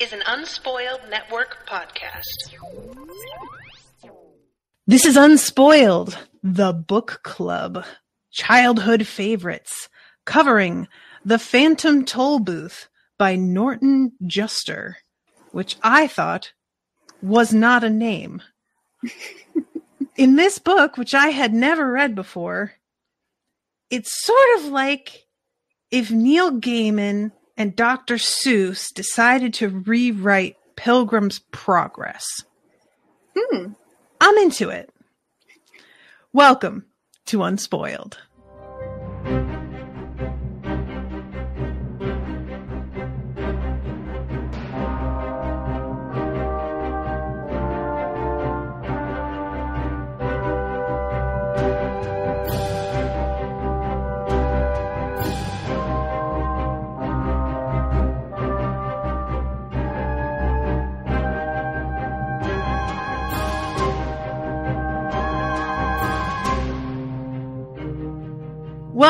is an Unspoiled Network podcast. This is Unspoiled, the book club, childhood favorites, covering The Phantom Tollbooth by Norton Juster, which I thought was not a name. In this book, which I had never read before, it's sort of like if Neil Gaiman and Dr. Seuss decided to rewrite Pilgrim's Progress. Hmm. I'm into it. Welcome to Unspoiled.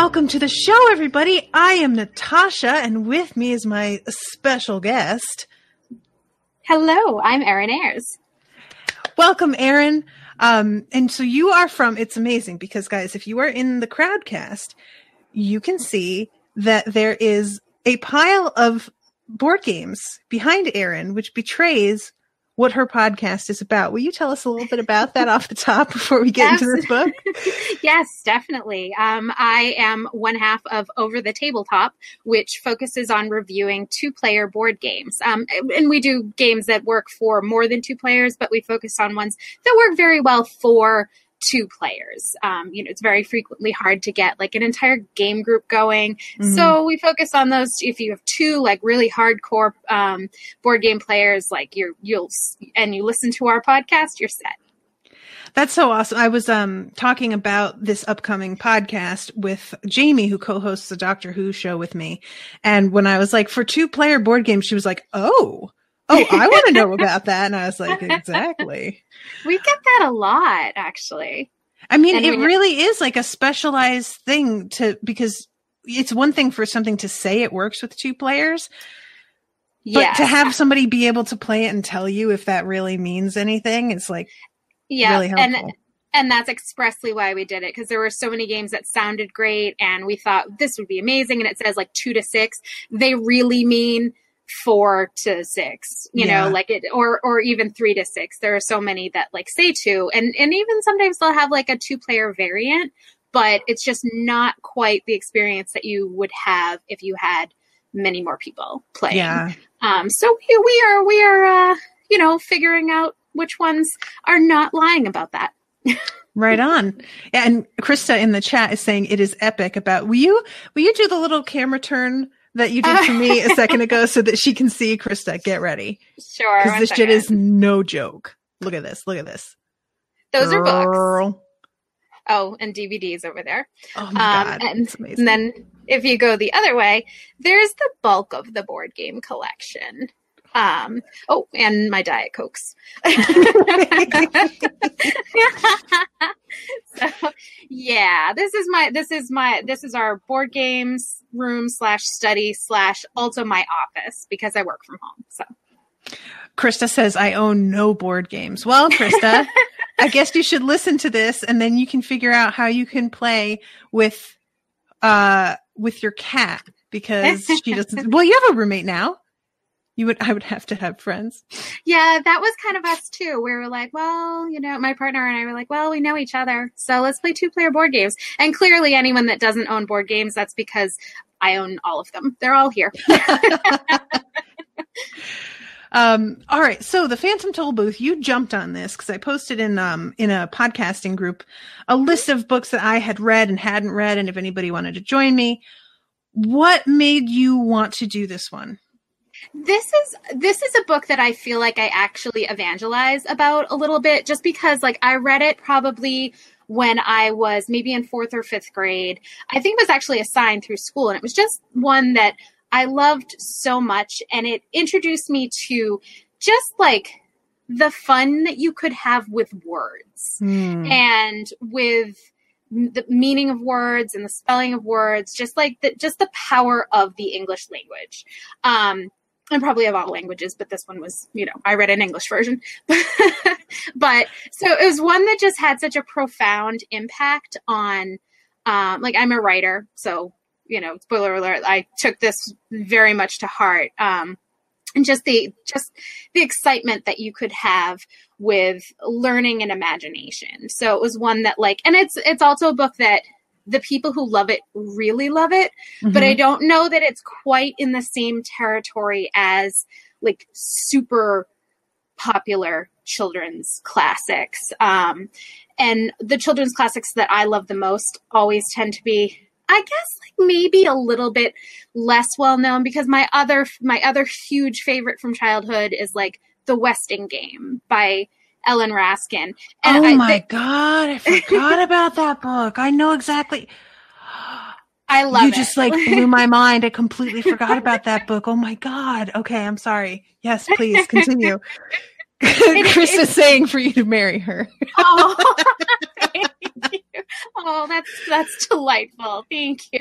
Welcome to the show, everybody. I am Natasha, and with me is my special guest. Hello, I'm Erin Ayers. Welcome, Erin. Um, and so you are from, it's amazing because, guys, if you are in the crowdcast, you can see that there is a pile of board games behind Erin, which betrays what her podcast is about. Will you tell us a little bit about that off the top before we get into this book? yes, definitely. Um, I am one half of Over the Tabletop, which focuses on reviewing two player board games. Um, and we do games that work for more than two players, but we focus on ones that work very well for two players. Um, you know, it's very frequently hard to get like an entire game group going. Mm-hmm. So we focus on those. If you have two like really hardcore um, board game players, like you're you'll and you listen to our podcast, you're set. That's so awesome. I was um talking about this upcoming podcast with Jamie, who co-hosts the Doctor Who show with me. And when I was like, for two player board games, she was like, Oh, oh, I want to know about that. And I was like, exactly. We get that a lot, actually. I mean, and it really is like a specialized thing to, because it's one thing for something to say it works with two players. But yes. to have somebody be able to play it and tell you if that really means anything, it's like yeah, really helpful. And, and that's expressly why we did it because there were so many games that sounded great and we thought this would be amazing and it says like two to six they really mean four to six, you yeah. know, like it, or, or even three to six. There are so many that like say two and, and even sometimes they'll have like a two player variant, but it's just not quite the experience that you would have if you had many more people playing. Yeah. Um, so we, we are, we are, uh, you know, figuring out which ones are not lying about that. right on. And Krista in the chat is saying it is epic about, will you, will you do the little camera turn that you did for me a second ago so that she can see Krista. Get ready. Sure. Because this second. shit is no joke. Look at this. Look at this. Those Girl. are books. Oh, and DVDs over there. Oh my um, god. And, and then if you go the other way, there's the bulk of the board game collection. Um, oh, and my Diet Cokes. so, yeah, this is my, this is my, this is our board games room slash study slash also my office because I work from home. So. Krista says, I own no board games. Well, Krista, I guess you should listen to this and then you can figure out how you can play with, uh, with your cat because she doesn't, well, you have a roommate now you would I would have to have friends. Yeah, that was kind of us too. We were like, well, you know, my partner and I were like, well, we know each other, so let's play two player board games. And clearly, anyone that doesn't own board games, that's because I own all of them. They're all here. um, all right. So the Phantom Tollbooth, you jumped on this because I posted in um in a podcasting group a list of books that I had read and hadn't read, and if anybody wanted to join me. What made you want to do this one? This is this is a book that I feel like I actually evangelize about a little bit just because like I read it probably when I was maybe in fourth or fifth grade. I think it was actually assigned through school and it was just one that I loved so much and it introduced me to just like the fun that you could have with words mm. and with the meaning of words and the spelling of words just like the just the power of the english language um and probably of all languages, but this one was, you know, I read an English version. but so it was one that just had such a profound impact on, um, like I'm a writer, so you know, spoiler alert, I took this very much to heart. Um, and just the just the excitement that you could have with learning and imagination. So it was one that like, and it's it's also a book that the people who love it really love it, mm-hmm. but I don't know that it's quite in the same territory as like super popular children's classics. Um, and the children's classics that I love the most always tend to be, I guess, like maybe a little bit less well known because my other my other huge favorite from childhood is like The Westing Game by Ellen Raskin. And oh I, my god, I forgot about that book. I know exactly. I love you it. just like blew my mind. I completely forgot about that book. Oh my god. Okay, I'm sorry. Yes, please continue. Chris is saying for you to marry her. oh, oh, that's that's delightful. Thank you.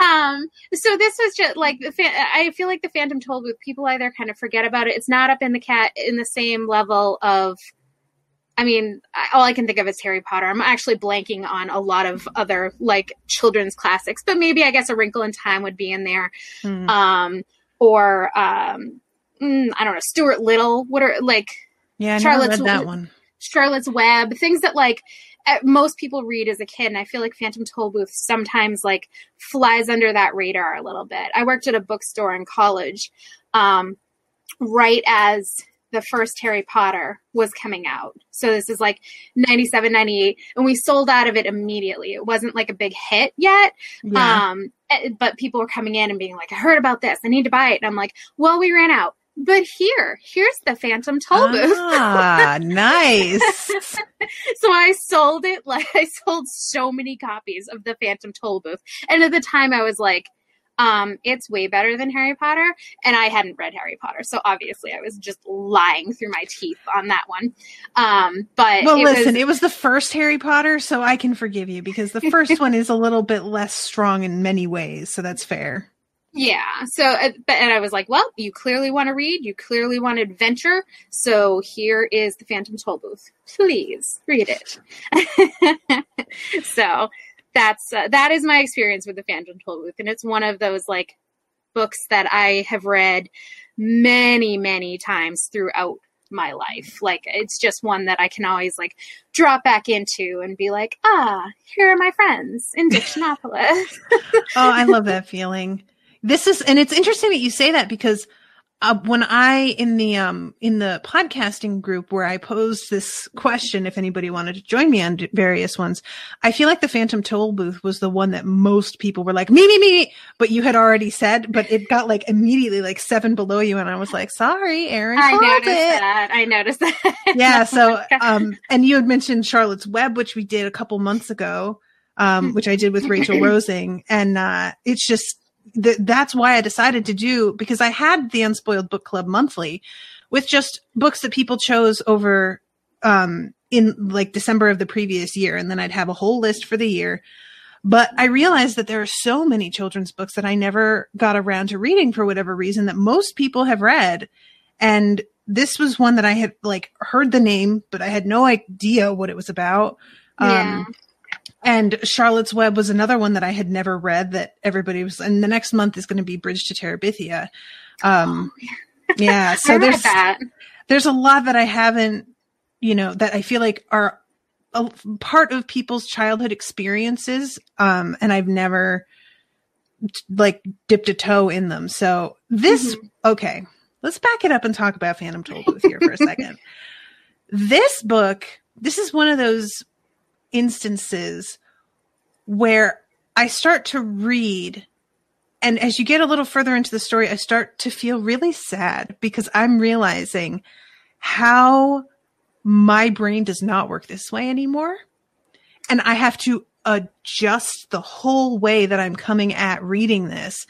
Um, so this was just like the I feel like the Phantom Tollbooth people either kind of forget about it. It's not up in the cat in the same level of. I mean, all I can think of is Harry Potter. I'm actually blanking on a lot of other like children's classics, but maybe I guess A Wrinkle in Time would be in there, mm. um, or um, mm, I don't know, Stuart Little. What are like? Yeah, I Charlotte's that one. Charlotte's Web, things that like most people read as a kid and i feel like phantom tollbooth sometimes like flies under that radar a little bit. I worked at a bookstore in college um, right as the first harry potter was coming out. So this is like 97 98 and we sold out of it immediately. It wasn't like a big hit yet yeah. um, eh, but people were coming in and being like i heard about this. I need to buy it. And i'm like well we ran out but here, here's the Phantom Tollbooth. Ah, nice. so I sold it like I sold so many copies of the Phantom Tollbooth. And at the time I was like, um, it's way better than Harry Potter. And I hadn't read Harry Potter. So obviously I was just lying through my teeth on that one. Um, but Well it listen, was, it was the first Harry Potter, so I can forgive you because the first one is a little bit less strong in many ways, so that's fair. Yeah. So, uh, but and I was like, well, you clearly want to read. You clearly want adventure. So here is the Phantom Tollbooth. Please read it. so that's uh, that is my experience with the Phantom Tollbooth, and it's one of those like books that I have read many, many times throughout my life. Like it's just one that I can always like drop back into and be like, ah, here are my friends in Dictionopolis. oh, I love that feeling. This is, and it's interesting that you say that because uh, when I in the um in the podcasting group where I posed this question, if anybody wanted to join me on various ones, I feel like the Phantom Tollbooth was the one that most people were like me, me, me, but you had already said, but it got like immediately like seven below you, and I was like, sorry, Erin, I noticed it. that. I noticed that. yeah. So, um, and you had mentioned Charlotte's Web, which we did a couple months ago, um, which I did with Rachel Rosing, and uh, it's just th- that's why I decided to do because I had the Unspoiled Book Club monthly with just books that people chose over um, in like December of the previous year, and then I'd have a whole list for the year. But I realized that there are so many children's books that I never got around to reading for whatever reason that most people have read. And this was one that I had like heard the name, but I had no idea what it was about. Yeah. And Charlotte's Web was another one that I had never read that everybody was, and the next month is going to be Bridge to Terabithia. Um, oh, yeah. So there's, that. there's a lot that I haven't, you know, that I feel like are a part of people's childhood experiences. Um, and I've never like dipped a toe in them. So this, mm-hmm. okay, let's back it up and talk about Phantom Tollbooth here for a second. This book, this is one of those instances where I start to read and as you get a little further into the story, I start to feel really sad because I'm realizing how my brain does not work this way anymore. And I have to adjust the whole way that I'm coming at reading this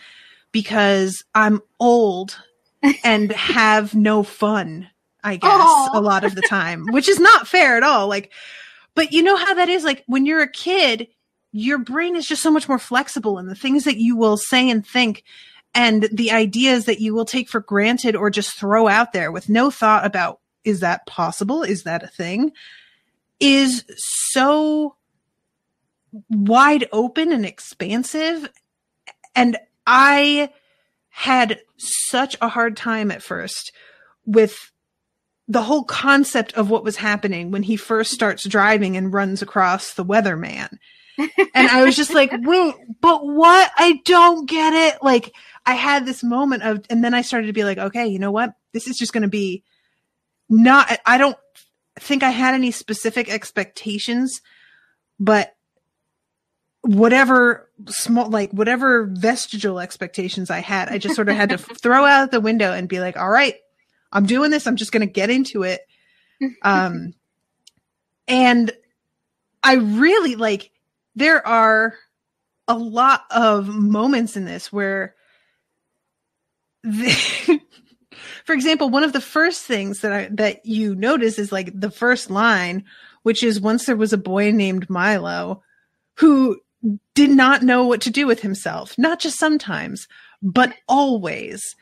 because I'm old and have no fun, I guess, Aww. a lot of the time, which is not fair at all. Like, but you know how that is? Like when you're a kid, your brain is just so much more flexible and the things that you will say and think and the ideas that you will take for granted or just throw out there with no thought about is that possible? Is that a thing? Is so wide open and expansive. And I had such a hard time at first with the whole concept of what was happening when he first starts driving and runs across the weatherman. and I was just like, wait, but what? I don't get it. Like, I had this moment of, and then I started to be like, okay, you know what? This is just going to be not, I don't think I had any specific expectations, but whatever small, like whatever vestigial expectations I had, I just sort of had to throw out the window and be like, all right, I'm doing this. I'm just going to get into it. Um, and I really like, there are a lot of moments in this where the, for example, one of the first things that I, that you notice is like the first line, which is once there was a boy named Milo who did not know what to do with himself, not just sometimes, but always,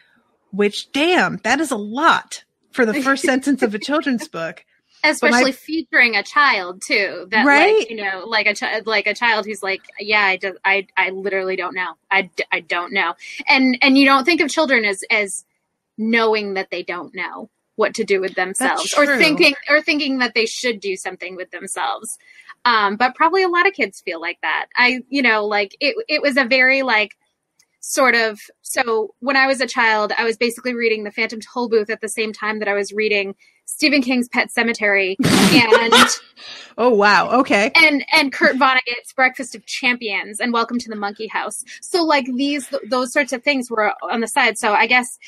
which damn, that is a lot for the first sentence of a children's book. Especially my, featuring a child too, that right? like you know, like a child, like a child who's like, yeah, I just, I, I literally don't know, I, I don't know, and and you don't think of children as as knowing that they don't know what to do with themselves or thinking or thinking that they should do something with themselves. Um, but probably a lot of kids feel like that. I you know like it, it was a very like sort of so when i was a child i was basically reading the phantom tollbooth at the same time that i was reading stephen king's pet sematary and oh wow. Okay. and and kurt vonnegut's breakfast of champions and welcome to the monkey house. So like these th- those sorts of things were on the side. So i guess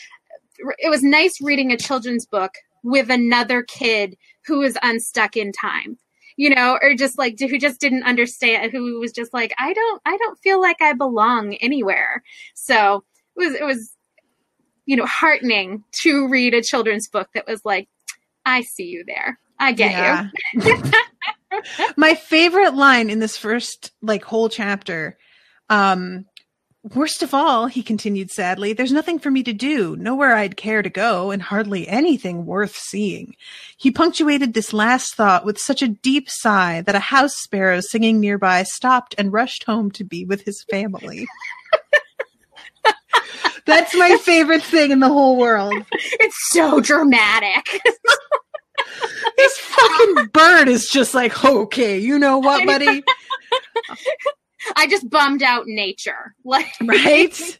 it was nice reading a children's book with another kid who was unstuck in time you know or just like who just didn't understand who was just like i don't i don't feel like i belong anywhere. So it was it was you know heartening to read a children's book that was like i see you there. I get yeah. you my favorite line in this first like whole chapter um Worst of all, he continued sadly, there's nothing for me to do, nowhere I'd care to go, and hardly anything worth seeing. He punctuated this last thought with such a deep sigh that a house sparrow singing nearby stopped and rushed home to be with his family. That's my favorite thing in the whole world. It's so dramatic. this fucking bird is just like, okay, you know what, buddy? I just bummed out nature. Like right.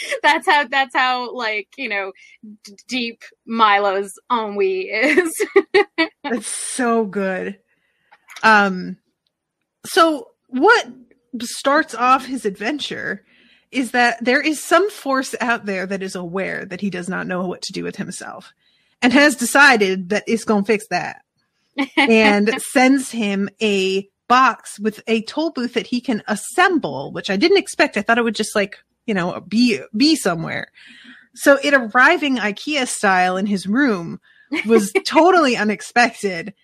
that's how that's how like you know d- deep Milo's ennui is. That's so good. Um, so what starts off his adventure is that there is some force out there that is aware that he does not know what to do with himself and has decided that it's going to fix that and sends him a box with a toll booth that he can assemble, which I didn't expect. I thought it would just like, you know, be, be somewhere. So it arriving IKEA style in his room was totally unexpected.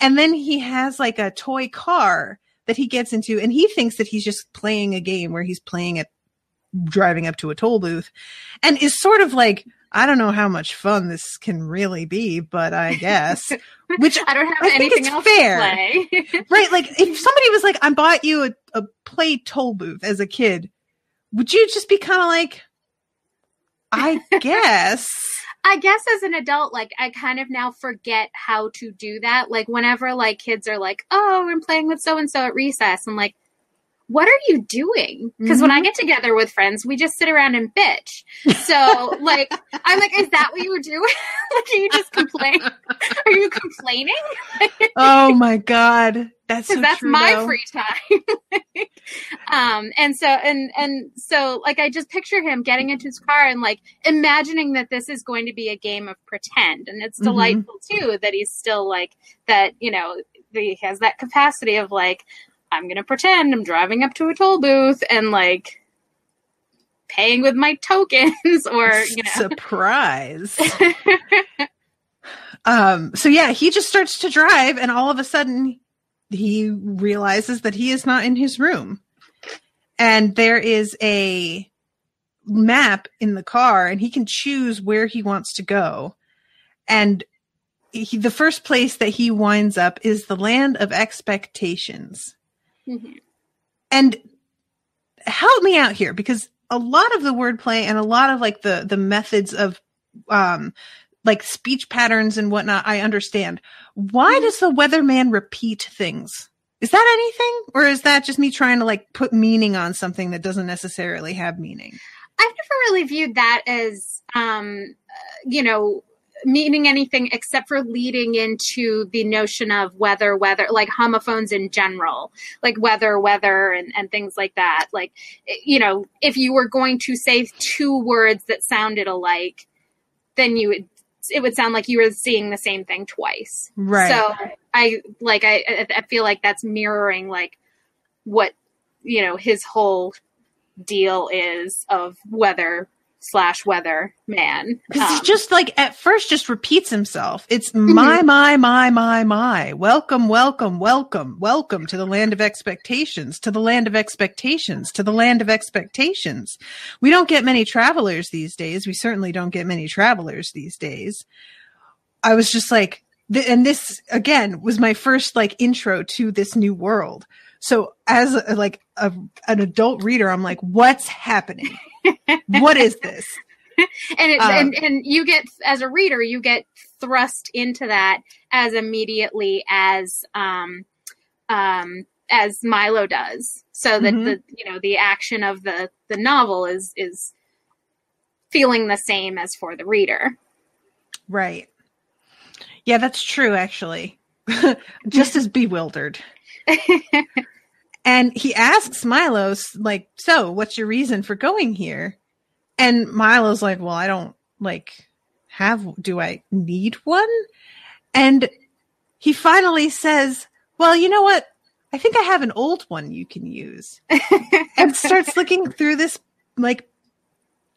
And then he has like a toy car that he gets into and he thinks that he's just playing a game where he's playing it driving up to a toll booth and is sort of like I don't know how much fun this can really be, but I guess. Which I don't have I anything else fair. right. Like if somebody was like, I bought you a, a play toll booth as a kid, would you just be kind of like, I guess. I guess as an adult, like I kind of now forget how to do that. Like whenever like kids are like, "Oh, I'm playing with so and so at recess," I'm like, what are you doing? Because mm-hmm. when I mm-hmm. get together with friends, we just sit around and bitch. So, like, I'm like, is that what you were doing? like, are you just complain? Are you complaining? oh my god, that's so that's true, my though. free time. um, and so and and so, like, I just picture him getting into his car and like imagining that this is going to be a game of pretend, and it's mm-hmm. delightful too that he's still like that. You know, he has that capacity of like I'm going to pretend I'm driving up to a toll booth and like paying with my tokens or, you know. Surprise. um, so yeah, he just starts to drive and all of a sudden he realizes that he is not in his room. And there is a map in the car and he can choose where he wants to go. And he, the first place that he winds up is the land of expectations. Mhm. And help me out here because a lot of the wordplay and a lot of like the the methods of um like speech patterns and whatnot I understand. Why does the weatherman repeat things? Is that anything? Or is that just me trying to like put meaning on something that doesn't necessarily have meaning? I've never really viewed that as, um, uh, you know, meaning anything except for leading into the notion of weather, weather, like homophones in general, like weather, weather, and, and things like that. Like, you know, if you were going to say two words that sounded alike, then you would, it would sound like you were seeing the same thing twice. Right. So I like I I- I feel like that's mirroring like what you know his whole deal is of weather slash weather man. Because he Um, just like at first just repeats himself. It's my, my, my, my, my. Welcome, welcome, welcome, welcome to the land of expectations, to the land of expectations, to the land of expectations. We don't get many travelers these days. We certainly don't get many travelers these days. I was just like, th- and this again was my first like intro to this new world. So as a, like a, an adult reader, I'm like, what's happening? what is this? and, it, um, and and you get as a reader you get thrust into that as immediately as um um as Milo does so that Mhm. the you know the action of the the novel is is feeling the same as for the reader Right. Yeah, that's true, actually. Just as bewildered. and he asks Milos, like, so what's your reason for going here? And Milo's like, well, I don't like have, do I need one? And he finally says, well, you know what? I think I have an old one you can use. and starts looking through this like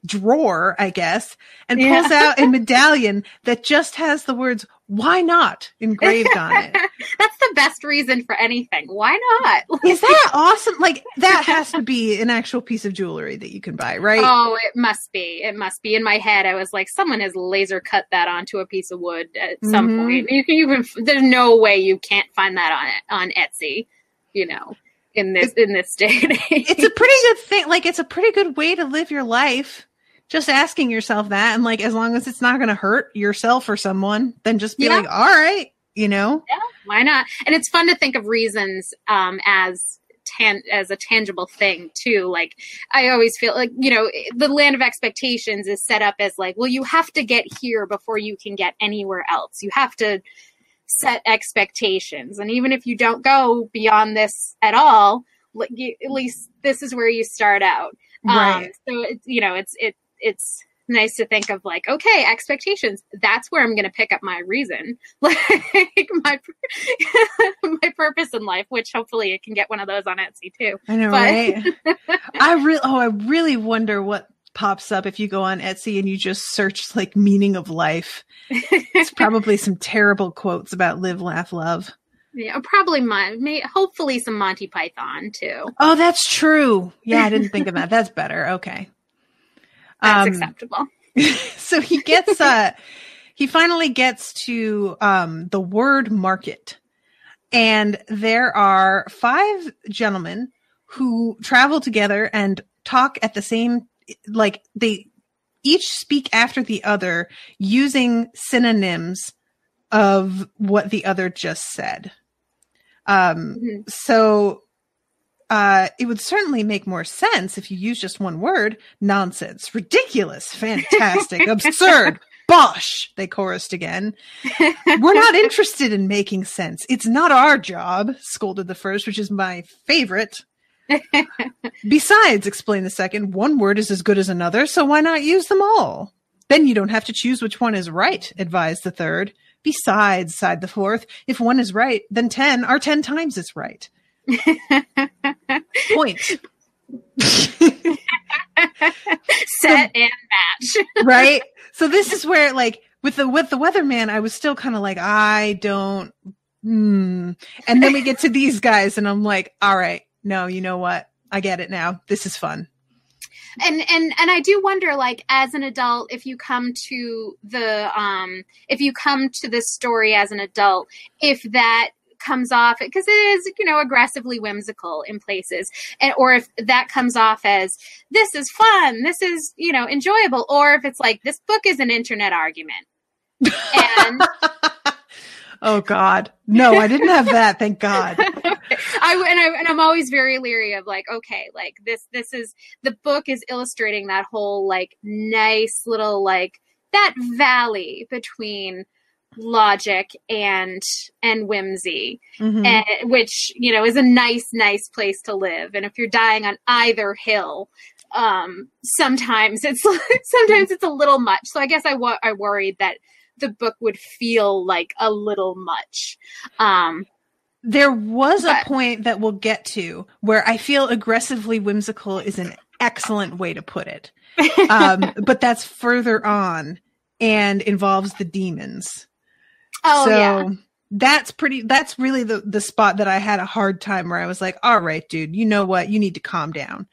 drawer, I guess, and Yeah. pulls out a medallion that just has the words "Why not" engraved on it. That's the best reason for anything. Why not? Is that awesome? Like that has to be an actual piece of jewelry that you can buy, right? Oh, it must be. It must be. In my head, I was like, someone has laser cut that onto a piece of wood at some Mhm. point. You can even. There's no way you can't find that on on Etsy. You know, in this in this day and age. it's a pretty good thing. Like it's a pretty good way to live your life. Just asking yourself that, and like as long as it's not going to hurt yourself or someone, then just be Yeah. like, all right, you know. Yeah, why not? And it's fun to think of reasons um, as tan- as a tangible thing too. Like I always feel like you know the land of expectations is set up as like, well, you have to get here before you can get anywhere else. You have to set expectations, and even if you don't go beyond this at all, like, you, at least this is where you start out. Um, so it's you know it's it it's nice to think of like okay expectations that's where i'm going to pick up my reason like my my purpose in life which hopefully it can get one of those on etsy too I know, But- right? I really, oh, I really wonder what pops up if you go on Etsy and you just search like meaning of life. It's probably some terrible quotes about live, laugh, love. yeah probably my may, hopefully some monty python too Oh, that's true. Yeah, I didn't think of that. That's better. Okay. That's Um, acceptable. so he gets uh he finally gets to um the word market. And there are five gentlemen who travel together and talk at the same like they each speak after the other using synonyms of what the other just said. Um Mhm. so uh, it would certainly make more sense if you use just one word nonsense, ridiculous, fantastic, absurd, bosh, they chorused again. We're not interested in making sense. It's not our job, scolded the first, which is my favorite. Besides, explained the second, one word is as good as another, so why not use them all? Then you don't have to choose which one is right, advised the third. Besides, sighed the fourth, if one is right, then ten are ten times as right. Point. set and match right? So this is where like with the with the weatherman, I was still kind of like, I don't hmm. And then we get to these guys and I'm like, all right, no, you know what? I get it now. This is fun. and and and I do wonder, like, as an adult, if you come to the um, if you come to this story as an adult, if that comes off because it is you know aggressively whimsical in places and or if that comes off as this is fun this is you know enjoyable or if it's like this book is an internet argument. And oh god. No i didn't have that thank god. I and, I and I'm always very leery of like, okay, like this this is the book is illustrating that whole like nice little like that valley between logic and and whimsy Mhm. and, which you know is a nice nice place to live and if you're dying on either hill um sometimes it's sometimes it's a little much so i guess i wa- i worried that the book would feel like a little much um There was a point that we'll get to where I feel aggressively whimsical is an excellent way to put it. Um, but that's further on and involves the demons. Oh so yeah that's pretty that's really the the spot that I had a hard time where I was like, all right, dude, you know what? You need to calm down.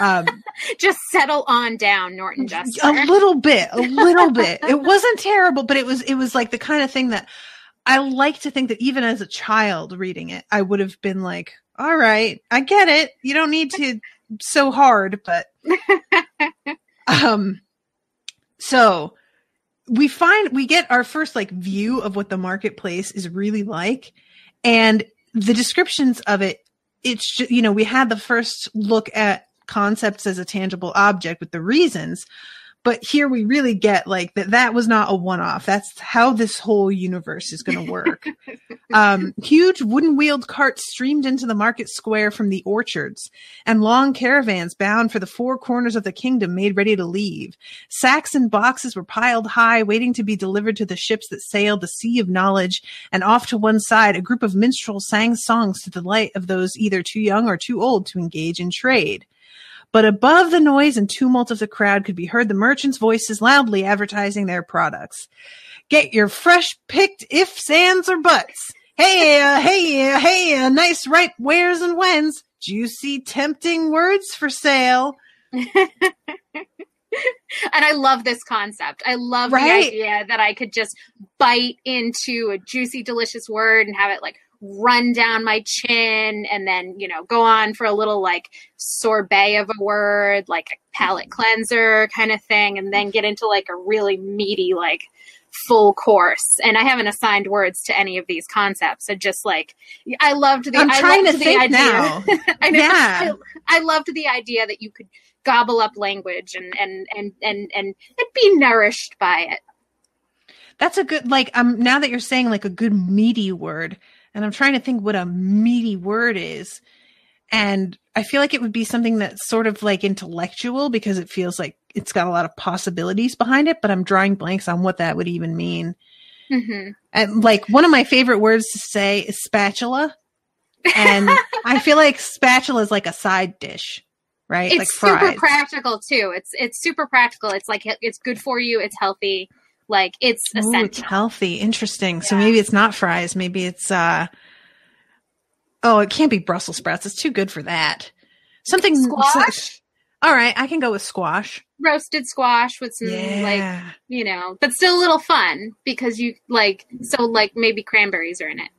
Um, just settle on down norton Juster. a little bit, a little bit. It wasn't terrible, but it was it was like the kind of thing that I like to think that even as a child reading it, I would have been like, all right, I get it. You don't need to so hard, but um so we find we get our first like view of what the marketplace is really like and the descriptions of it it's ju- you know we had the first look at concepts as a tangible object with the reasons but here we really get like that that was not a one-off. That's how this whole universe is going to work. Um, huge wooden wheeled carts streamed into the market square from the orchards and long caravans bound for the four corners of the kingdom made ready to leave. Sacks and boxes were piled high waiting to be delivered to the ships that sailed the sea of knowledge and off to one side a group of minstrels sang songs to the delight of those either too young or too old to engage in trade but above the noise and tumult of the crowd could be heard the merchants' voices loudly advertising their products. Get your fresh picked ifs, ands, or buts. Hey, uh, hey, uh, hey, uh, nice ripe wares and whens. Juicy, tempting words for sale. and I love this concept. I love Right. the idea that I could just bite into a juicy, delicious word and have it like run down my chin and then, you know, go on for a little like sorbet of a word, like a palate cleanser kind of thing, and then get into like a really meaty, like full course. And I haven't assigned words to any of these concepts. I just like I loved the I'm trying to think idea. now. I know. Yeah. I, I loved the idea that you could gobble up language and and and and and, and be nourished by it. That's a good, like, um, now that you're saying like a good meaty word, and I'm trying to think what a meaty word is. And I feel like it would be something that's sort of like intellectual because it feels like it's got a lot of possibilities behind it, but I'm drawing blanks on what that would even mean. hmm And like one of my favorite words to say is spatula. And I feel like spatula is like a side dish, right? It's like super practical too. It's it's super practical. It's like it's good for you. It's healthy. Like it's Ooh, it's healthy. Interesting. So maybe it's not fries. Maybe it's uh oh, it can't be Brussels sprouts. It's too good for that. Something Squash, all right, I can go with squash. roasted squash with some like you know, but still a little fun because you like so like maybe cranberries are in it.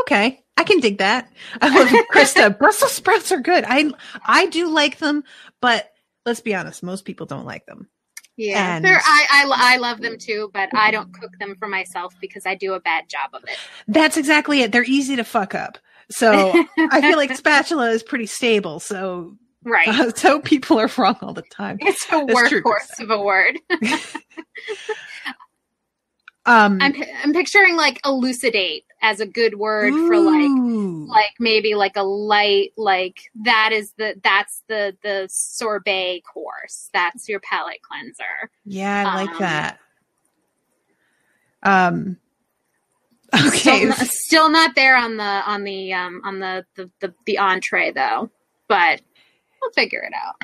okay. I can dig that. I love Krista. Brussels sprouts are good. I I do like them, but let's be honest, most people don't like them. Yeah, And- They're, I, I I love them too, but I don't cook them for myself because I do a bad job of it. That's exactly it. They're easy to fuck up. So I feel like spatula is pretty stable. So Right. uh, so people are wrong all the time. It's a workhorse of a word. Um, I'm I'm picturing like elucidate as a good word for like like maybe like a light like that is the that's the the sorbet course. That's your palate cleanser. Yeah, I like Um, that. Um Still okay. not, still not there on the on the um on the the the, the entree though, but we'll figure it out.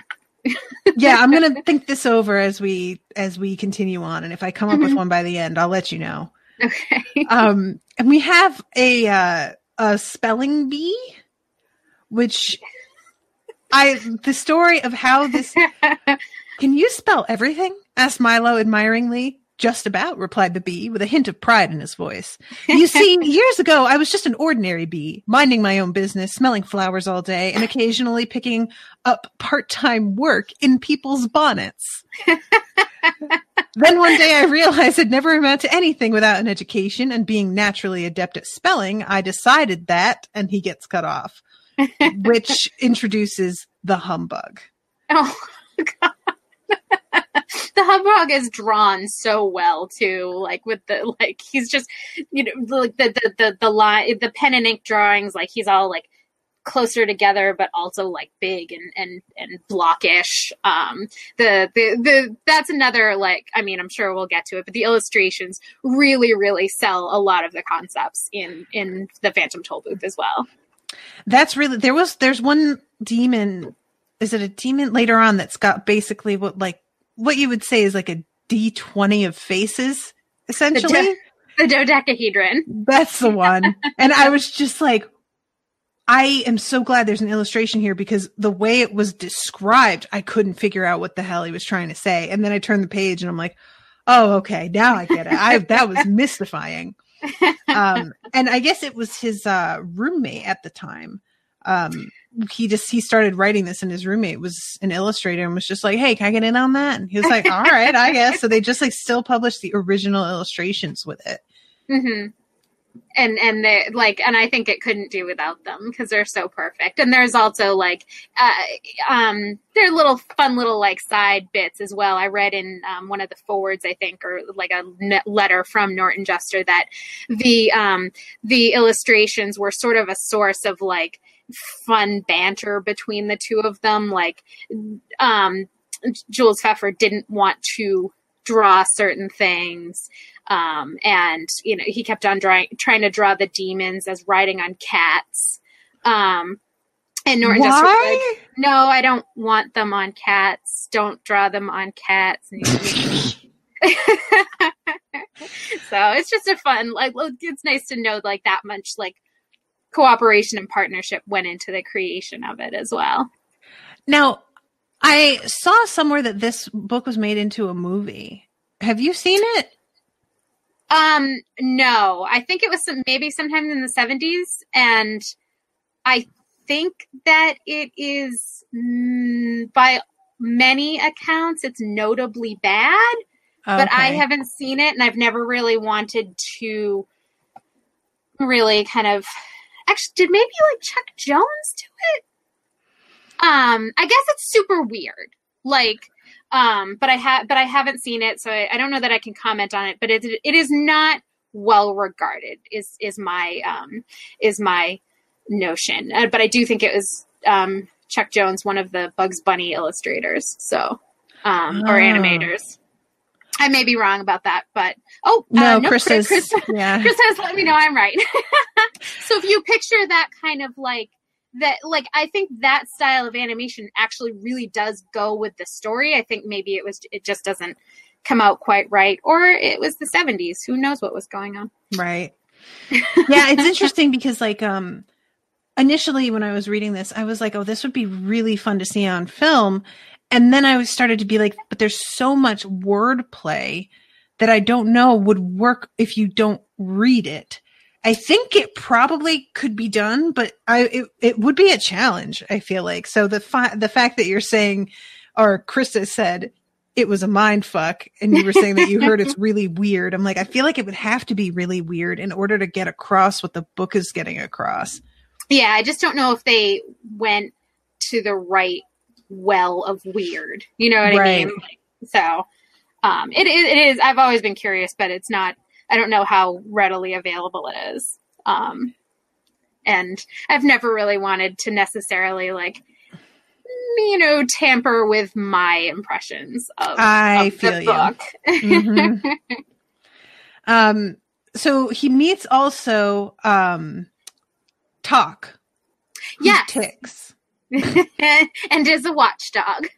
Yeah, I'm going to think this over as we as we continue on and if I come up with Mhm. one by the end, I'll let you know. Okay. Um and we have a uh a spelling bee which I the story of how this can you spell everything? asked Milo admiringly. Just about, replied the bee with a hint of pride in his voice. You see, years ago, I was just an ordinary bee, minding my own business, smelling flowers all day, and occasionally picking up part time work in people's bonnets. then one day I realized I'd never amount to anything without an education, and being naturally adept at spelling, I decided that, and he gets cut off, which introduces the humbug. Oh. the humbug is drawn so well too, like with the like he's just you know like the the the, the line the pen and ink drawings, like he's all like closer together but also like big and and and blockish um the the the that's another like i mean i'm sure we'll get to it but the illustrations really really sell a lot of the concepts in in the phantom tollbooth as well That's really there was there's one demon. Is it a demon later on that's got basically what like what you would say is like a D twenty of faces, essentially. the dodecahedron That's the one. and I was just like, I am so glad there's an illustration here because the way it was described, I couldn't figure out what the hell he was trying to say. And then I turned the page and I'm like, oh, okay, now I get it. I that was mystifying. Um, and I guess it was his uh, roommate at the time. Um, he just he started writing this, and his roommate was an illustrator and was just like, "Hey, can I get in on that?" And he was like, "All right, I guess." So they just like still published the original illustrations with it. hmm And and they like, and I think it couldn't do without them because they're so perfect. And there's also like, uh, um, they're little fun little like side bits as well. I read in um, one of the forewords, I think, or like a letter from Norton Juster that the um the illustrations were sort of a source of like fun banter between the two of them. Like, um, Jules Feiffer didn't want to draw certain things um, and you know he kept on drawing, trying to draw the demons as riding on cats. Um, and Norton just was like, "No, I don't want them on cats. Don't draw them on cats." So it's just a fun, like it's nice to know like that much like cooperation and partnership went into the creation of it as well. Now, I saw somewhere that this book was made into a movie. Have you seen it? Um, no, I think it was some, maybe sometime in the seventies, and I think that it is mm, by many accounts it's notably bad. okay. But I haven't seen it, and I've never really wanted to really kind of. Actually, did maybe like Chuck Jones do it? Um, I guess it's super weird. Like, um, but I have, but I haven't seen it, so I, I don't know that I can comment on it. But it it is not well regarded. Is is my um is my notion. Uh, but I do think it was um Chuck Jones, one of the Bugs Bunny illustrators, so um or Oh. animators. I may be wrong about that, but oh No, uh, no, Chris, Chris, is. Chris, yeah. Chris has let me know I'm right. so if you picture that kind of like that, like I think that style of animation actually really does go with the story. I think maybe it was it just doesn't come out quite right, or it was the 70s. Who knows what was going on? Right. Yeah, it's interesting because like um initially when I was reading this, I was like, oh, this would be really fun to see on film. And then I was started to be like, but there's so much wordplay that I don't know would work if you don't read it. I think it probably could be done, but I it, it would be a challenge. I feel like so the fi- the fact that you're saying, or Krista said it was a mind fuck, and you were saying that you heard it's really weird. I'm like, I feel like it would have to be really weird in order to get across what the book is getting across. Yeah, I just don't know if they went to the right well of weird. You know what I mean? Like, so um, it, is- it is. I've always been curious, but it's not. I don't know how readily available it is. Um, and I've never really wanted to necessarily like you know tamper with my impressions of, I of feel the you. book. Mhm. um, so he meets also um, Tock. Yeah, ticks. and is a watchdog.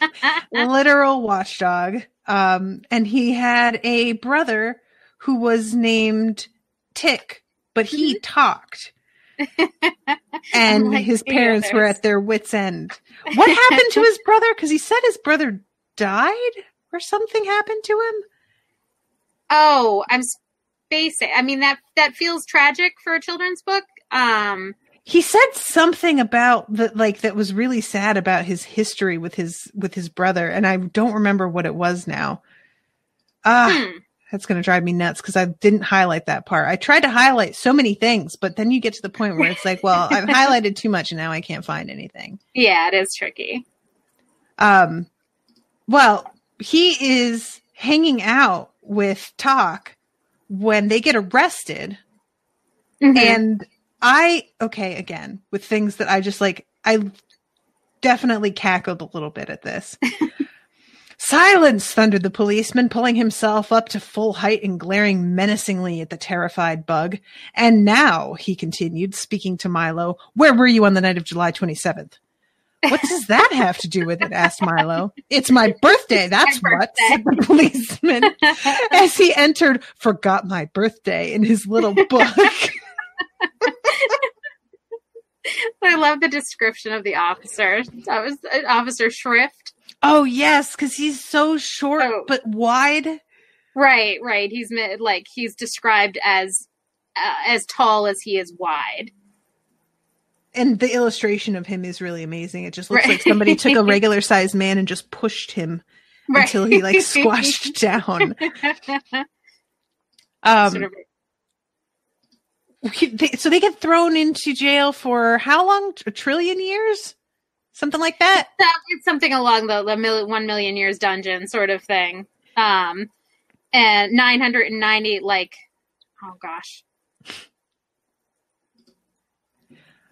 literal watchdog. Um, and he had a brother who was named Tick, but he talked. and his parents were at their wits' end. What happened to his brother? Because he said his brother died or something happened to him. Oh, I'm spacing. I mean that that feels tragic for a children's book. Um, He said something about that, like that was really sad about his history with his with his brother, and I don't remember what it was now. Ah, hmm. that's going to drive me nuts because I didn't highlight that part. I tried to highlight so many things, but then you get to the point where it's like, well, I've highlighted too much, and now I can't find anything. yeah, it is tricky. Um, well, he is hanging out with Tock when they get arrested, Mhm. and I okay again with things that I just like. I definitely cackled a little bit at this. Silence! thundered the policeman, pulling himself up to full height and glaring menacingly at the terrified bug. And now, he continued, speaking to Milo, where were you on the night of July 27th? What does that have to do with it? asked Milo. It's my birthday, that's my what, said the policeman as he entered Forgot My Birthday in his little book. I love the description of the officer. That was uh, Officer Shrift. oh, yes, because he's so short Oh. but wide. Right, right. He's like he's described as uh, as tall as he is wide. And the illustration of him is really amazing. It just looks Right. like somebody took a regular sized man and just pushed him Right. until he like squashed down. Um, Sort of- they- so they get thrown into jail for how long? A trillion years? Something like that? it's something along the, the mil- one million years dungeon sort of thing. Um, and nine hundred and ninety, like, oh gosh,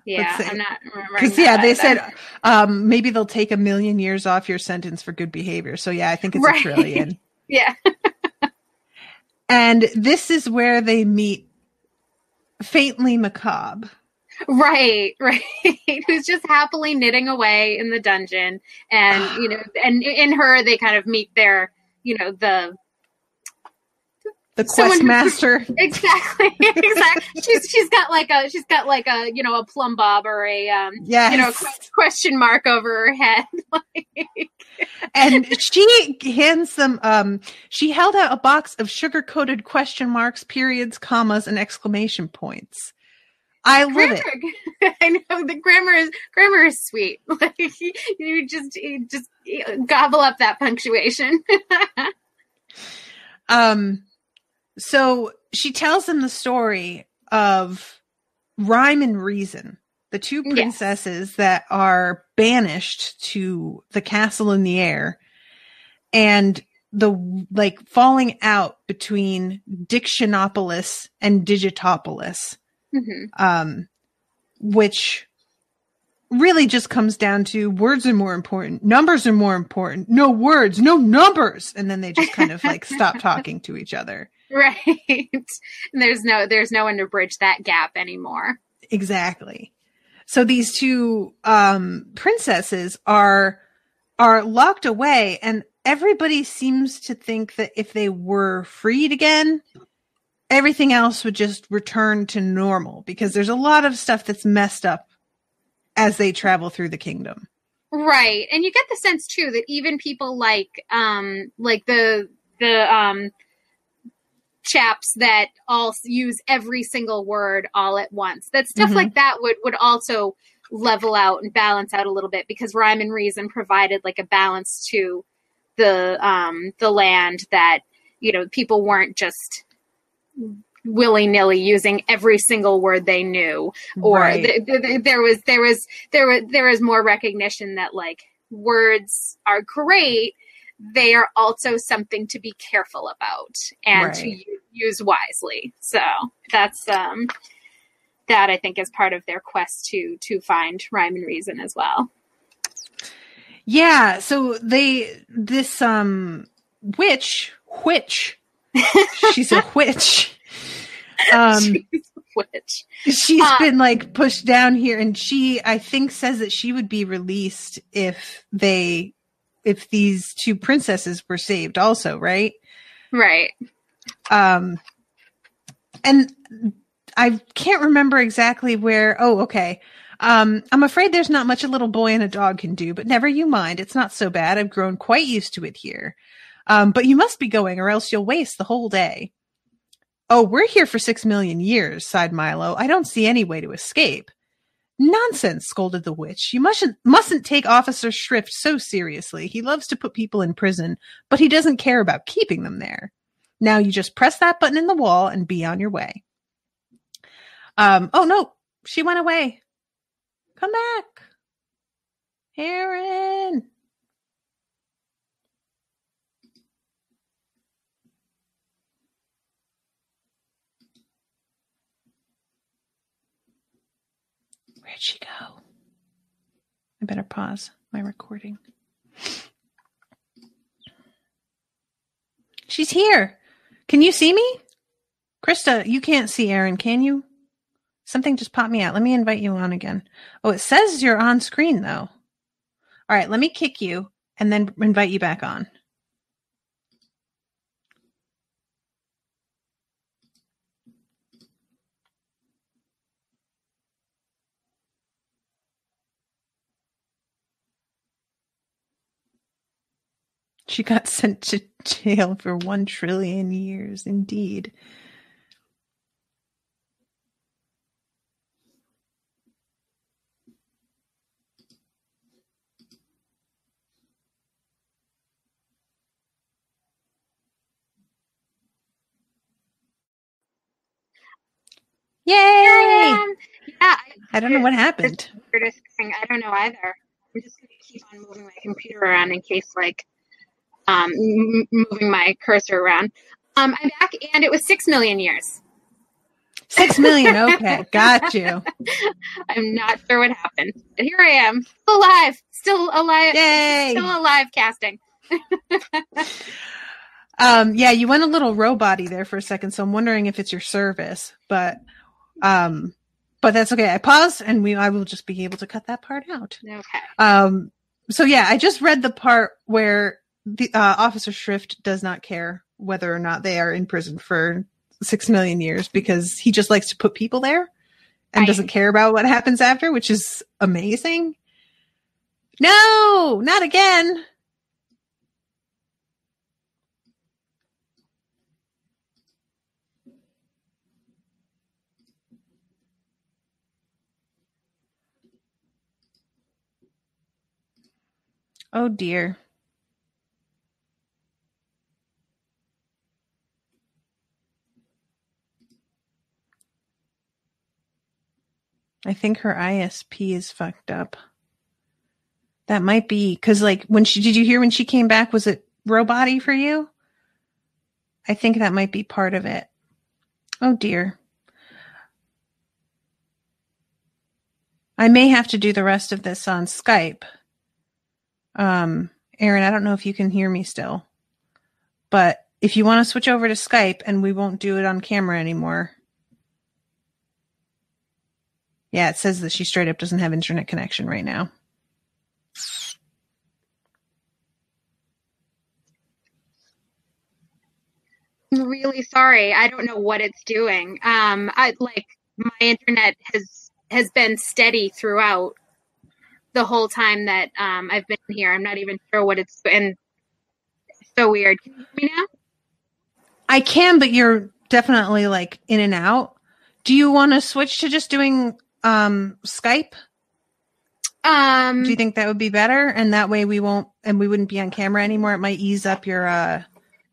yeah. I'm not. Because yeah, they either. said um, maybe they'll take a million years off your sentence for good behavior. So yeah, I think it's Right. a trillion. yeah, And this is where they meet faintly macabre. right, right. Who's just happily knitting away in the dungeon, and you know, and in her they kind of meet their, you know, the The Someone quest who- master. exactly, exactly. She's she's got like a she's got like a you know a plumb bob or a um Yes. you know que- question mark over her head. and she hands them um she held out a box of sugar coated question marks, periods, commas, and exclamation points. I love it. I know the grammar is grammar is sweet. Like you, you just you just gobble up that punctuation. Um, so she tells them the story of Rhyme and Reason, the two Yes. princesses that are banished to the castle in the air, and the like falling out between Dictionopolis and Digitopolis, Mhm. um, which really just comes down to words are more important, numbers are more important, no words, no numbers, and then they just kind of like stop talking to each other. Right. and there's no there's no one to bridge that gap anymore. Exactly. So these two um, princesses are are locked away, and everybody seems to think that if they were freed again, everything else would just return to normal because there's a lot of stuff that's messed up as they travel through the kingdom. Right. And you get the sense too that even people like um like the the um chaps that all use every single word all at once. That stuff Mhm. like that would would also level out and balance out a little bit because rhyme and reason provided like a balance to the um the land that you know people weren't just willy-nilly using every single word they knew or Right. th- th- th- there was there was there was there was more recognition that like words are great they are also something to be careful about and to Right. u- use wisely so that's um that i think is part of their quest to to find rhyme and reason as well Yeah, so they this um witch witch she's a witch. Um which she's Uh, been like pushed down here and she I think says that she would be released if they if these two princesses were saved also, right? right Um and I can't remember exactly where. Oh, okay. Um, I'm afraid there's not much a little boy and a dog can do, but never you mind. It's not so bad. I've grown quite used to it here. Um, but you must be going or else you'll waste the whole day. Oh, we're here for six million years, sighed Milo. I don't see any way to escape. Nonsense, scolded the witch. You mustn't, mustn't take Officer Shrift so seriously. He loves to put people in prison, but he doesn't care about keeping them there. Now you just press that button in the wall and be on your way. Um, oh no, she went away. Come back. Erin. Where'd she go? I better pause my recording. She's here. Can you see me? Krista, you can't see Erin, can you? Something just popped me out. Let me invite you on again. Oh, it says you're on screen though. All right, let me kick you and then invite you back on. She got sent to jail for one trillion years, indeed. Yay! Yeah, I, I don't know what happened. weirdest thing. I don't know either. I'm just gonna keep on moving my computer around in case, like, um, m- moving my cursor around. Um, I'm back, and it was six million years. Six million. Okay, got you. I'm not sure what happened, but here I am, still alive, still alive, Yay! still alive, casting. Um, yeah, you went a little roboty there for a second, so I'm wondering if it's your service, but um, but that's okay. I paused, and we I will just be able to cut that part out. Okay. Um, so yeah, I just read the part where the uh, Officer Shrift does not care whether or not they are in prison for six million years because he just likes to put people there and Right. doesn't care about what happens after, which is amazing. No, not again. Oh dear. I think her ISP is fucked up. That might be because, like, when she did you hear when she came back? Was it roboty for you? I think that might be part of it. Oh dear. I may have to do the rest of this on Skype. Um, Erin, I don't know if you can hear me still, but if you want to switch over to Skype and we won't do it on camera anymore. Yeah, it says that she straight up doesn't have internet connection right now. I'm really sorry. I don't know what it's doing. Um, I like my internet has has been steady throughout the whole time that um, I've been here. I'm not even sure what it's and it's so weird. Can you hear me now? I can, but you're definitely like in and out. Do you want to switch to just doing um Skype? Um, Do you think that would be better? And that way we won't and we wouldn't be on camera anymore. It might ease up your uh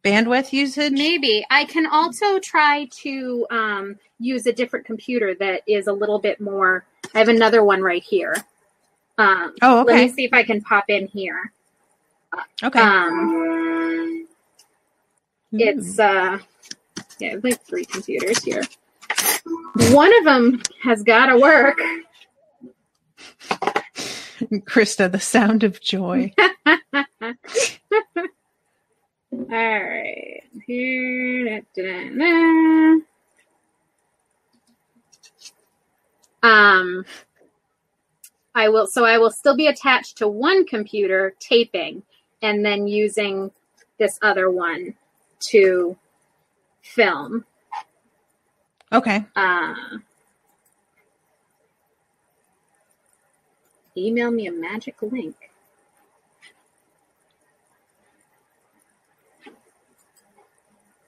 bandwidth usage. maybe I can also try to um, use a different computer that is a little bit more. I have another one right here. Um, Oh, Let me okay. see if I can pop in here. Okay. Um, it's uh yeah, like three computers here. One of them has got to work. Krista, the sound of joy. All right, here. Da, da, da. Um, I will. So I will still be attached to one computer taping, and then using this other one to film. Okay. Uh, email me a magic link.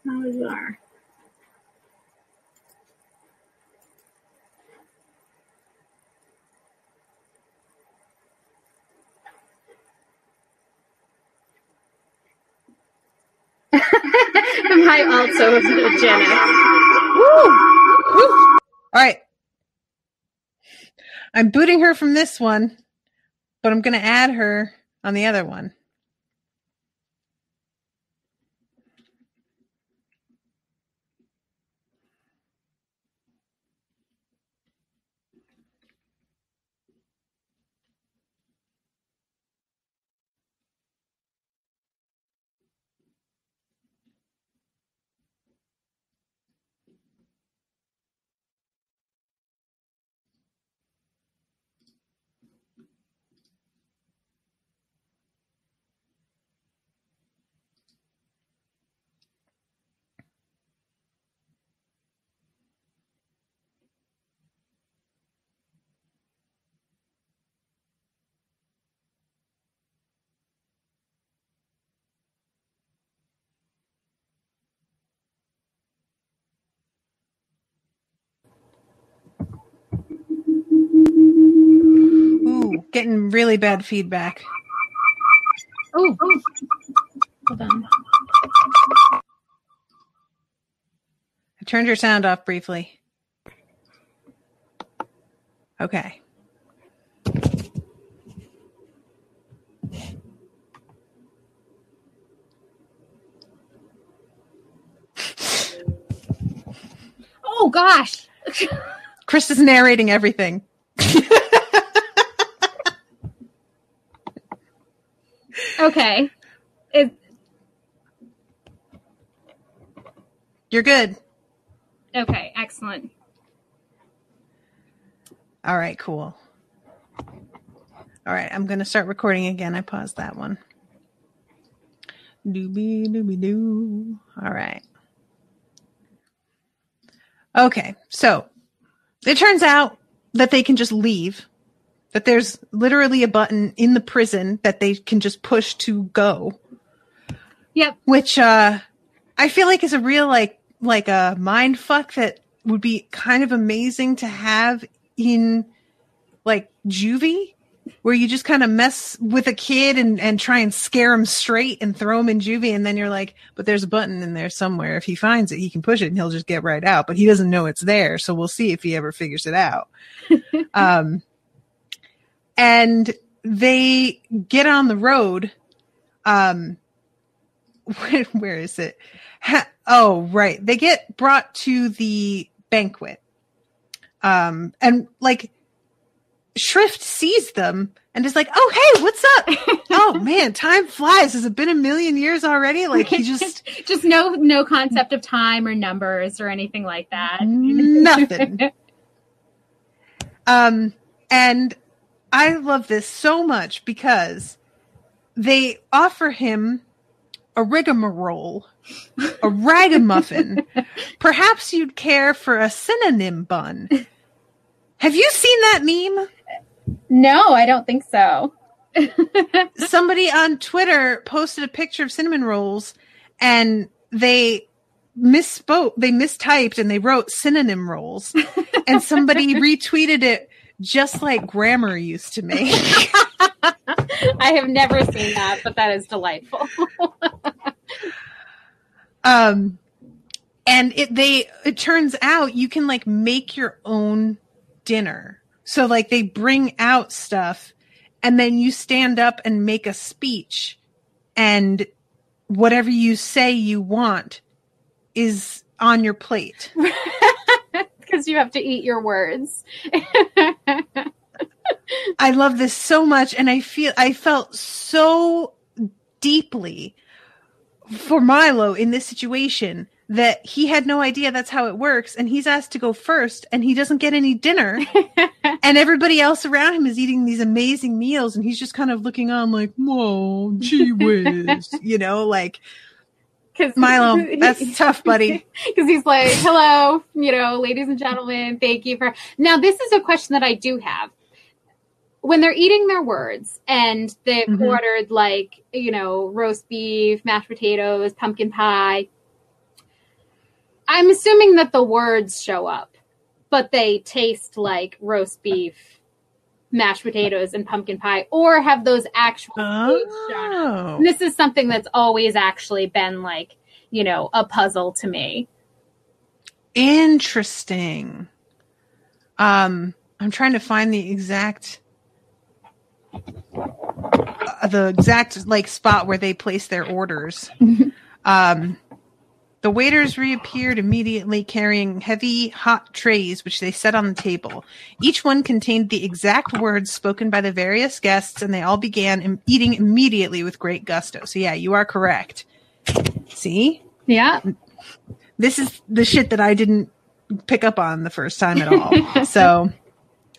How bizarre. Am I also photogenic? All right. I'm booting her from this one, but I'm going to add her on the other one. Ooh, getting really bad feedback. Oh, hold on. I turned your sound off briefly. Okay. Oh gosh. Chris is narrating everything. Okay. It, You're good. okay, excellent. All right, cool. All right, I'm going to start recording again. I paused that one. Doobie doobie doo. All right. Okay, so it turns out that they can just leave. That there's literally a button in the prison that they can just push to go. Yep. which uh I feel like is a real like like a mind fuck that would be kind of amazing to have in like juvie where you just kind of mess with a kid and and try and scare him straight and throw him in juvie and then you're like but there's a button in there somewhere if he finds it he can push it and he'll just get right out but he doesn't know it's there so we'll see if he ever figures it out um and they get on the road um where, where is it? Ha- oh, right. They get brought to the banquet. Um, and like Shrift sees them and is like, "Oh, hey, what's up? oh man, time flies. Has it been a million years already?" Like he just Just no no concept of time or numbers or anything like that. Nothing. Um, and I love this so much because they offer him a rigmarole, a ragamuffin. Perhaps you'd care for a synonym bun. Have you seen that meme? no, I don't think so. Somebody on Twitter posted a picture of cinnamon rolls and they misspoke, they mistyped and they wrote synonym rolls. and somebody retweeted it just like grammar used to make. I have never seen that, but that is delightful. um and it they it turns out you can like make your own dinner so like they bring out stuff and then you stand up and make a speech and whatever you say you want is on your plate Because you have to eat your words. i love this so much and i feel i felt so deeply for milo in this situation that he had no idea that's how it works and he's asked to go first and he doesn't get any dinner and everybody else around him is eating these amazing meals and he's just kind of looking on like whoa gee whiz you know like Because Milo, that's tough, buddy. Because he's like, "Hello, you know, ladies and gentlemen, thank you for." Now, this is a question that I do have. When they're eating their words and they've Mhm. ordered like you know roast beef, mashed potatoes, pumpkin pie, I'm assuming that the words show up, but they taste like roast beef, mashed potatoes, and pumpkin pie, or have those actual foods shown up. Oh. This is something that's always actually been like, you know, a puzzle to me. Interesting. Um, I'm trying to find the exact uh, the exact like spot where they place their orders. um, the waiters reappeared immediately carrying heavy, hot trays, which they set on the table. Each one contained the exact words spoken by the various guests, and they all began im- eating immediately with great gusto. So, yeah, you are correct. See? Yeah. this is the shit that I didn't pick up on the first time at all. so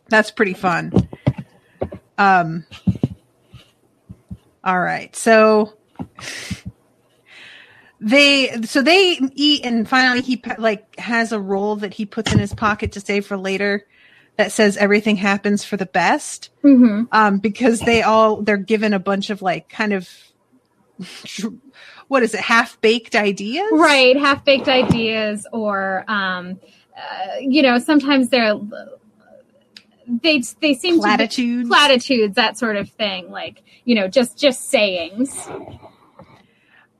that's pretty fun. Um all right. So they so they eat and finally he like has a roll that he puts in his pocket to save for later that says everything happens for the best Mm-hmm. um because they all they're given a bunch of like kind of what is it half baked ideas Right. Half baked ideas, or, um, uh, you know, sometimes they're, they, they seem to platitudes be platitudes, that sort of thing. Like, you know, just, just sayings.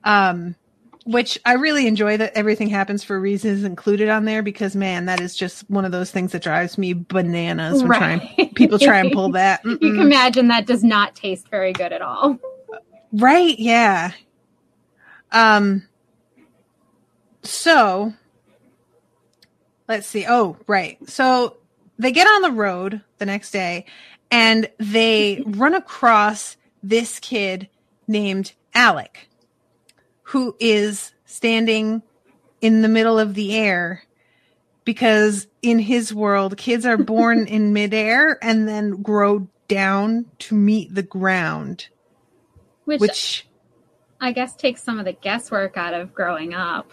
um which I really enjoy that everything happens for reasons included on there because man, that is just one of those things that drives me bananas when trying people try and pull that. You can imagine that does not taste very good at all. Right, yeah. Um so let's see. Oh, right. So they get on the road the next day and they run across this kid named Alec who is standing in the middle of the air because in his world kids are born in midair and then grow down to meet the ground Which, which I guess takes some of the guesswork out of growing up.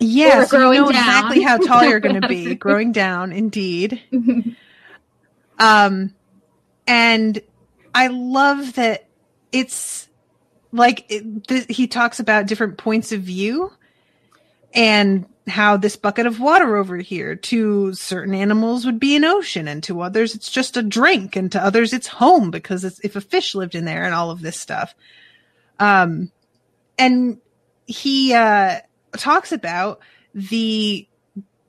yeah, so you growing know down. exactly how tall you're going to be growing down indeed um and i love that it's like it, th- he talks about different points of view and how this bucket of water over here to certain animals would be an ocean and to others it's just a drink and to others it's home because it's if a fish lived in there and all of this stuff um and he uh talks about the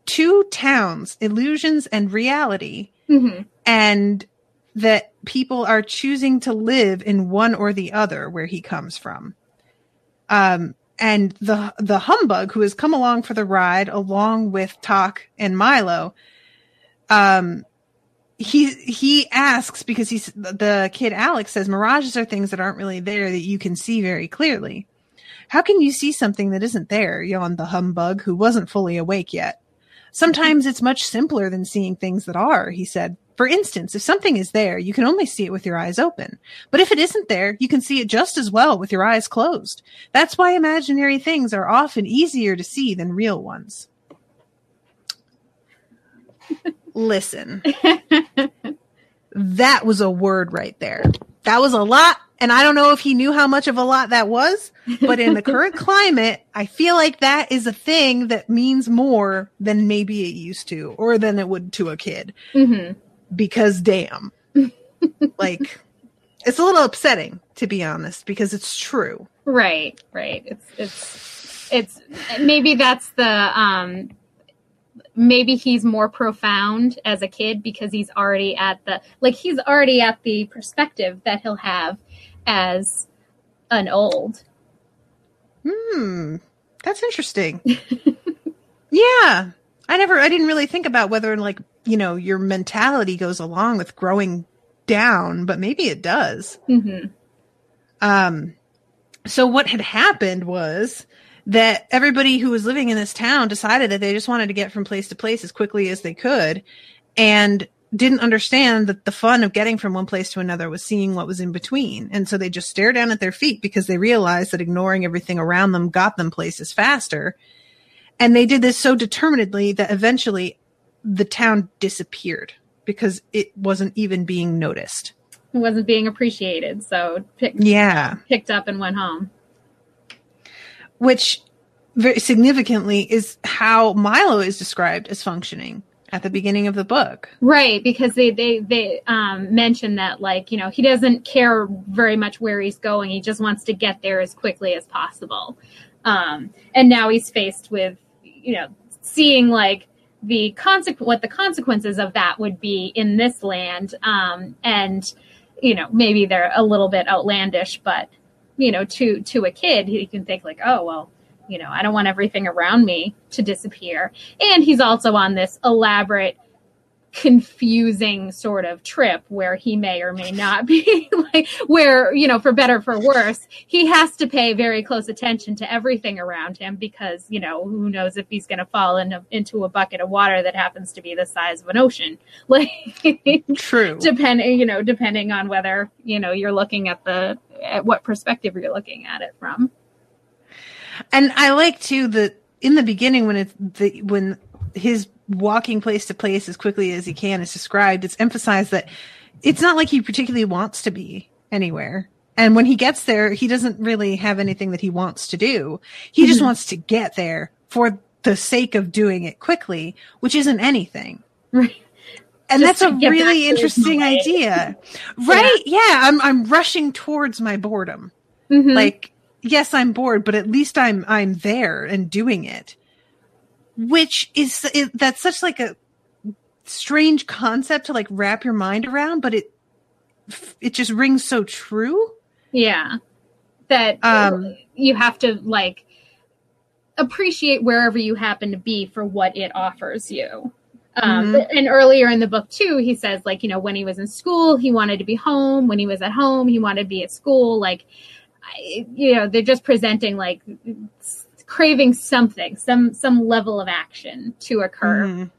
two towns illusions and reality Mhm. and that people are choosing to live in one or the other where he comes from. Um, and the the humbug who has come along for the ride along with Tock and Milo, um, he he asks because he's the kid Alec says mirages are things that aren't really there that you can see very clearly. How can you see something that isn't there? yawned the humbug who wasn't fully awake yet. Sometimes it's much simpler than seeing things that are, he said. For instance, if something is there, you can only see it with your eyes open. But if it isn't there, you can see it just as well with your eyes closed. That's why imaginary things are often easier to see than real ones. Listen. that was a word right there. That was a lot. And I don't know if he knew how much of a lot that was, but in the current climate, I feel like that is a thing that means more than maybe it used to or than it would to a kid Mhm. Because damn. like it's a little upsetting to be honest because it's true. Right, right. It's it's it's maybe that's the um maybe he's more profound as a kid because he's already at the like he's already at the perspective that he'll have as an old. Hmm. That's interesting. yeah. I never I didn't really think about whether like, you know, your mentality goes along with growing down, but maybe it does. hmm Um, so what had happened was that everybody who was living in this town decided that they just wanted to get from place to place as quickly as they could. And didn't understand that the fun of getting from one place to another was seeing what was in between. And so they just stare down at their feet because they realized that ignoring everything around them got them places faster. And they did this so determinedly that eventually the town disappeared because it wasn't even being noticed. It wasn't being appreciated. So picked, Yeah. picked up and went home. Which very significantly is how Milo is described as functioning at the beginning of the book. Right, because they they they um, mention that like you know he doesn't care very much where he's going. He just wants to get there as quickly as possible. Um, and now he's faced with you know seeing like the consequ- what the consequences of that would be in this land. Um, and you know maybe they're a little bit outlandish, but you know to to a kid he can think like oh well you know, I don't want everything around me to disappear. And he's also on this elaborate, confusing sort of trip where he may or may not be like, where, you know, for better, for worse, he has to pay very close attention to everything around him because, you know, who knows if he's going to fall in a, into a bucket of water that happens to be the size of an ocean. Like, True. depending, you know, depending on whether, you know, you're looking at the, at what perspective you're looking at it from. And I like too that in the beginning when it's the when his walking place to place as quickly as he can is described, it's emphasized that it's not like he particularly wants to be anywhere. And when he gets there, he doesn't really have anything that he wants to do. He just Mhm. wants to get there for the sake of doing it quickly, which isn't anything. Right. And Just that's a to get back really interesting idea. Right? Yeah. I'm I'm rushing towards my boredom Mhm. like yes i'm bored but at least i'm i'm there and doing it which is it, that's such like a strange concept to like wrap your mind around but it it just rings so true Yeah. That Um, you have to like appreciate wherever you happen to be for what it offers you. Um, Mhm. And earlier in the book, too, he says, like, you know, when he was in school, he wanted to be home. When he was at home, he wanted to be at school. Like, I, you know, they're just presenting like craving something, some some level of action to occur. Mhm.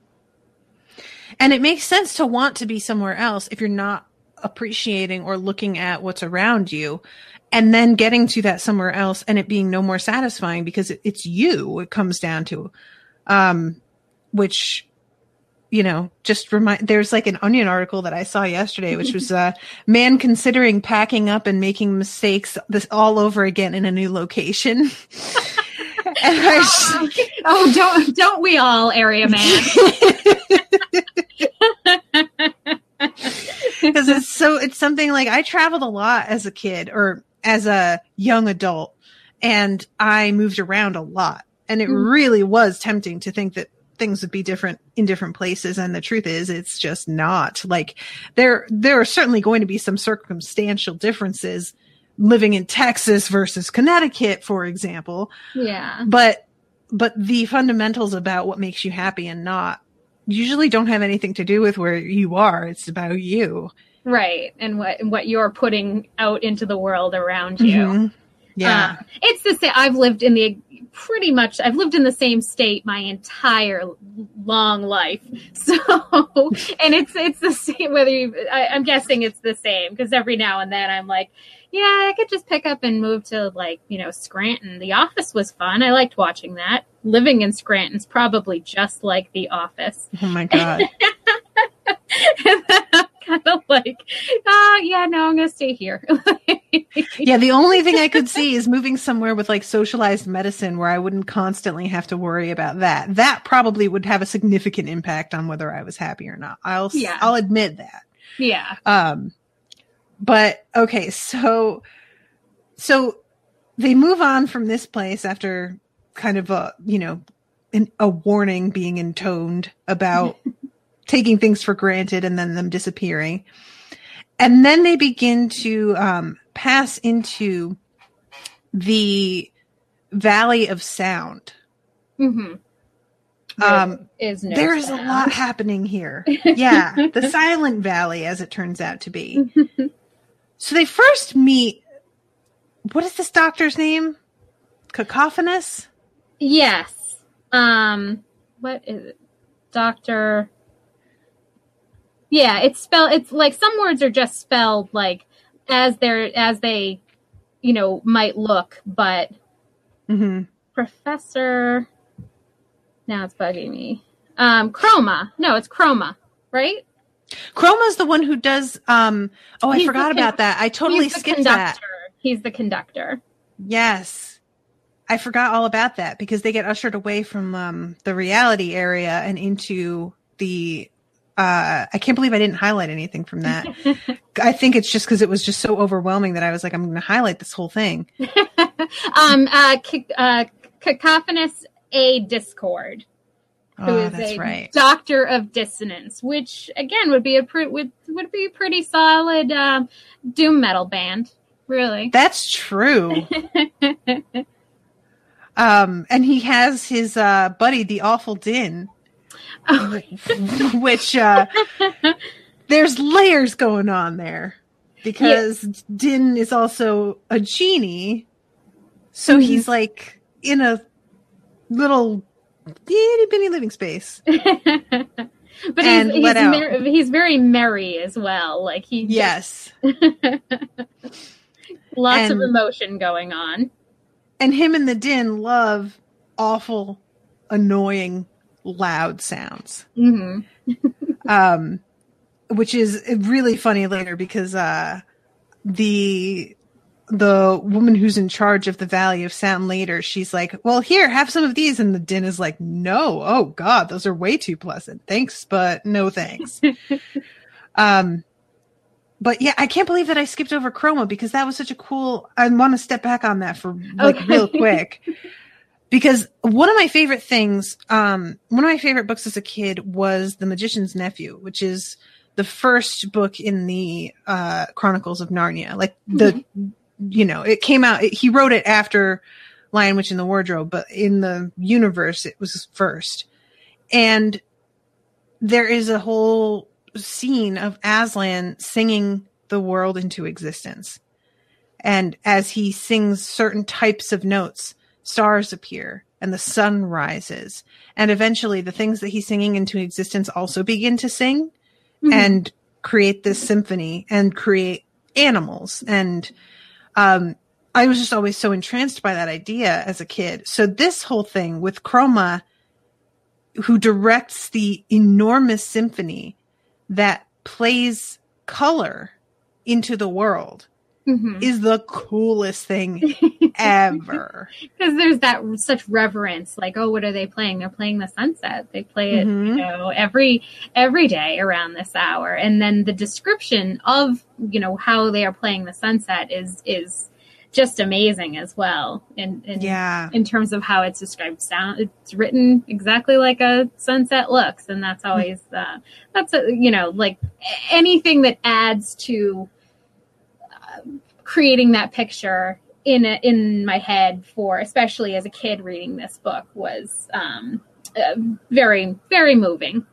and it makes sense to want to be somewhere else if you're not appreciating or looking at what's around you and then getting to that somewhere else and it being no more satisfying because it, it's you it comes down to um which you know just remind there's like an onion article that i saw yesterday which was uh man considering packing up and making mistakes this all over again in a new location and I was- Oh, don't don't we all, area man? because it's so it's something like I traveled a lot as a kid or as a young adult and I moved around a lot and it Mm. really was tempting to think that things would be different in different places and the truth is it's just not like there there are certainly going to be some circumstantial differences living in Texas versus Connecticut for example yeah. but but the fundamentals about what makes you happy and not usually don't have anything to do with where you are it's about you Right. And what and what you're putting out into the world around you. Mhm. yeah Uh, it's the same. I've lived in the pretty much. I've lived in the same state my entire long life. So, and it's it's the same. Whether you, I, I'm guessing it's the same because every now and then I'm like, yeah, I could just pick up and move to like you know Scranton. The Office was fun. I liked watching that. Living in Scranton's probably just like The Office. oh my god and then I'm kind of like, ah, yeah, no, I'm gonna stay here. yeah the only thing i could see is moving somewhere with like socialized medicine where i wouldn't constantly have to worry about that that probably would have a significant impact on whether i was happy or not i'll Yeah. i'll admit that yeah. Um, but okay, so so they move on from this place after kind of a you know an, a warning being intoned about taking things for granted and then them disappearing, and then they begin to um, pass into the Valley of Sound. Mm-hmm. Um, is no there is a lot happening here. Yeah, the Silent Valley, as it turns out to be. So they first meet. What is this doctor's name? Kakofonous. Yes. Um. What is it, Doctor? Yeah, it's spelled. It's like some words are just spelled like as they're as they, you know, might look. But hmm Professor, now it's bugging me. Um, Chroma. No, it's Chroma, right? Chroma's the one who does. Um, oh, I He's forgot con- about that. I totally skipped conductor. that. He's the conductor. Yes. I forgot all about that because they get ushered away from um, the reality area and into the. Uh, I can't believe I didn't highlight anything from that. I think it's just because it was just so overwhelming that I was like, I'm going to highlight this whole thing. um, uh, c- uh, Kakofonous A. Dischord. Who Oh, is a right. doctor of dissonance, which again would be a pre- would would be a pretty solid um, doom metal band, really. That's true. um, and he has his uh, buddy, the Awful Dynne, Oh, which uh, there's layers going on there because Dynne is also a genie, so Mhm. he's like in a little itty bitty living space. but he's And he's, out. mer- he's very merry as well. Like he Yes, lots of emotion going on. and him and the Dynne love awful, annoying, loud sounds. hmm um, which is really funny later because uh, the the woman who's in charge of the Valley of Sound later, she's like, "Well, here, have some of these," and the Dynne is like, "No, oh God, those are way too pleasant. Thanks, but no thanks." um, but yeah, I can't believe that I skipped over Chroma because that was such a cool. I want to step back on that for like Okay. real quick because one of my favorite things, um, one of my favorite books as a kid was The Magician's Nephew, which is the first book in the uh, Chronicles of Narnia. Like the, you know, it came out. he wrote it after Lion Witch in the Wardrobe, but in the universe, it was first. And there is a whole scene of Aslan singing the world into existence. And as he sings certain types of notes, stars appear and the sun rises. And eventually the things that he's singing into existence also begin to sing Mhm. and create this symphony and create animals. And um, I was just always so entranced by that idea as a kid. So this whole thing with Chroma, who directs the enormous symphony that plays color into the world, Mhm. is the coolest thing ever. because there's that such reverence like oh what are they playing they're playing the sunset they play it Mhm. you know every every day around this hour and then the description of you know how they are playing the sunset is is just amazing as well in in, Yeah. in terms of how it's described sound it's written exactly like a sunset looks and that's always uh, that's a, you know like anything that adds to creating that picture in a, in my head for especially as a kid reading this book was um, uh, very very moving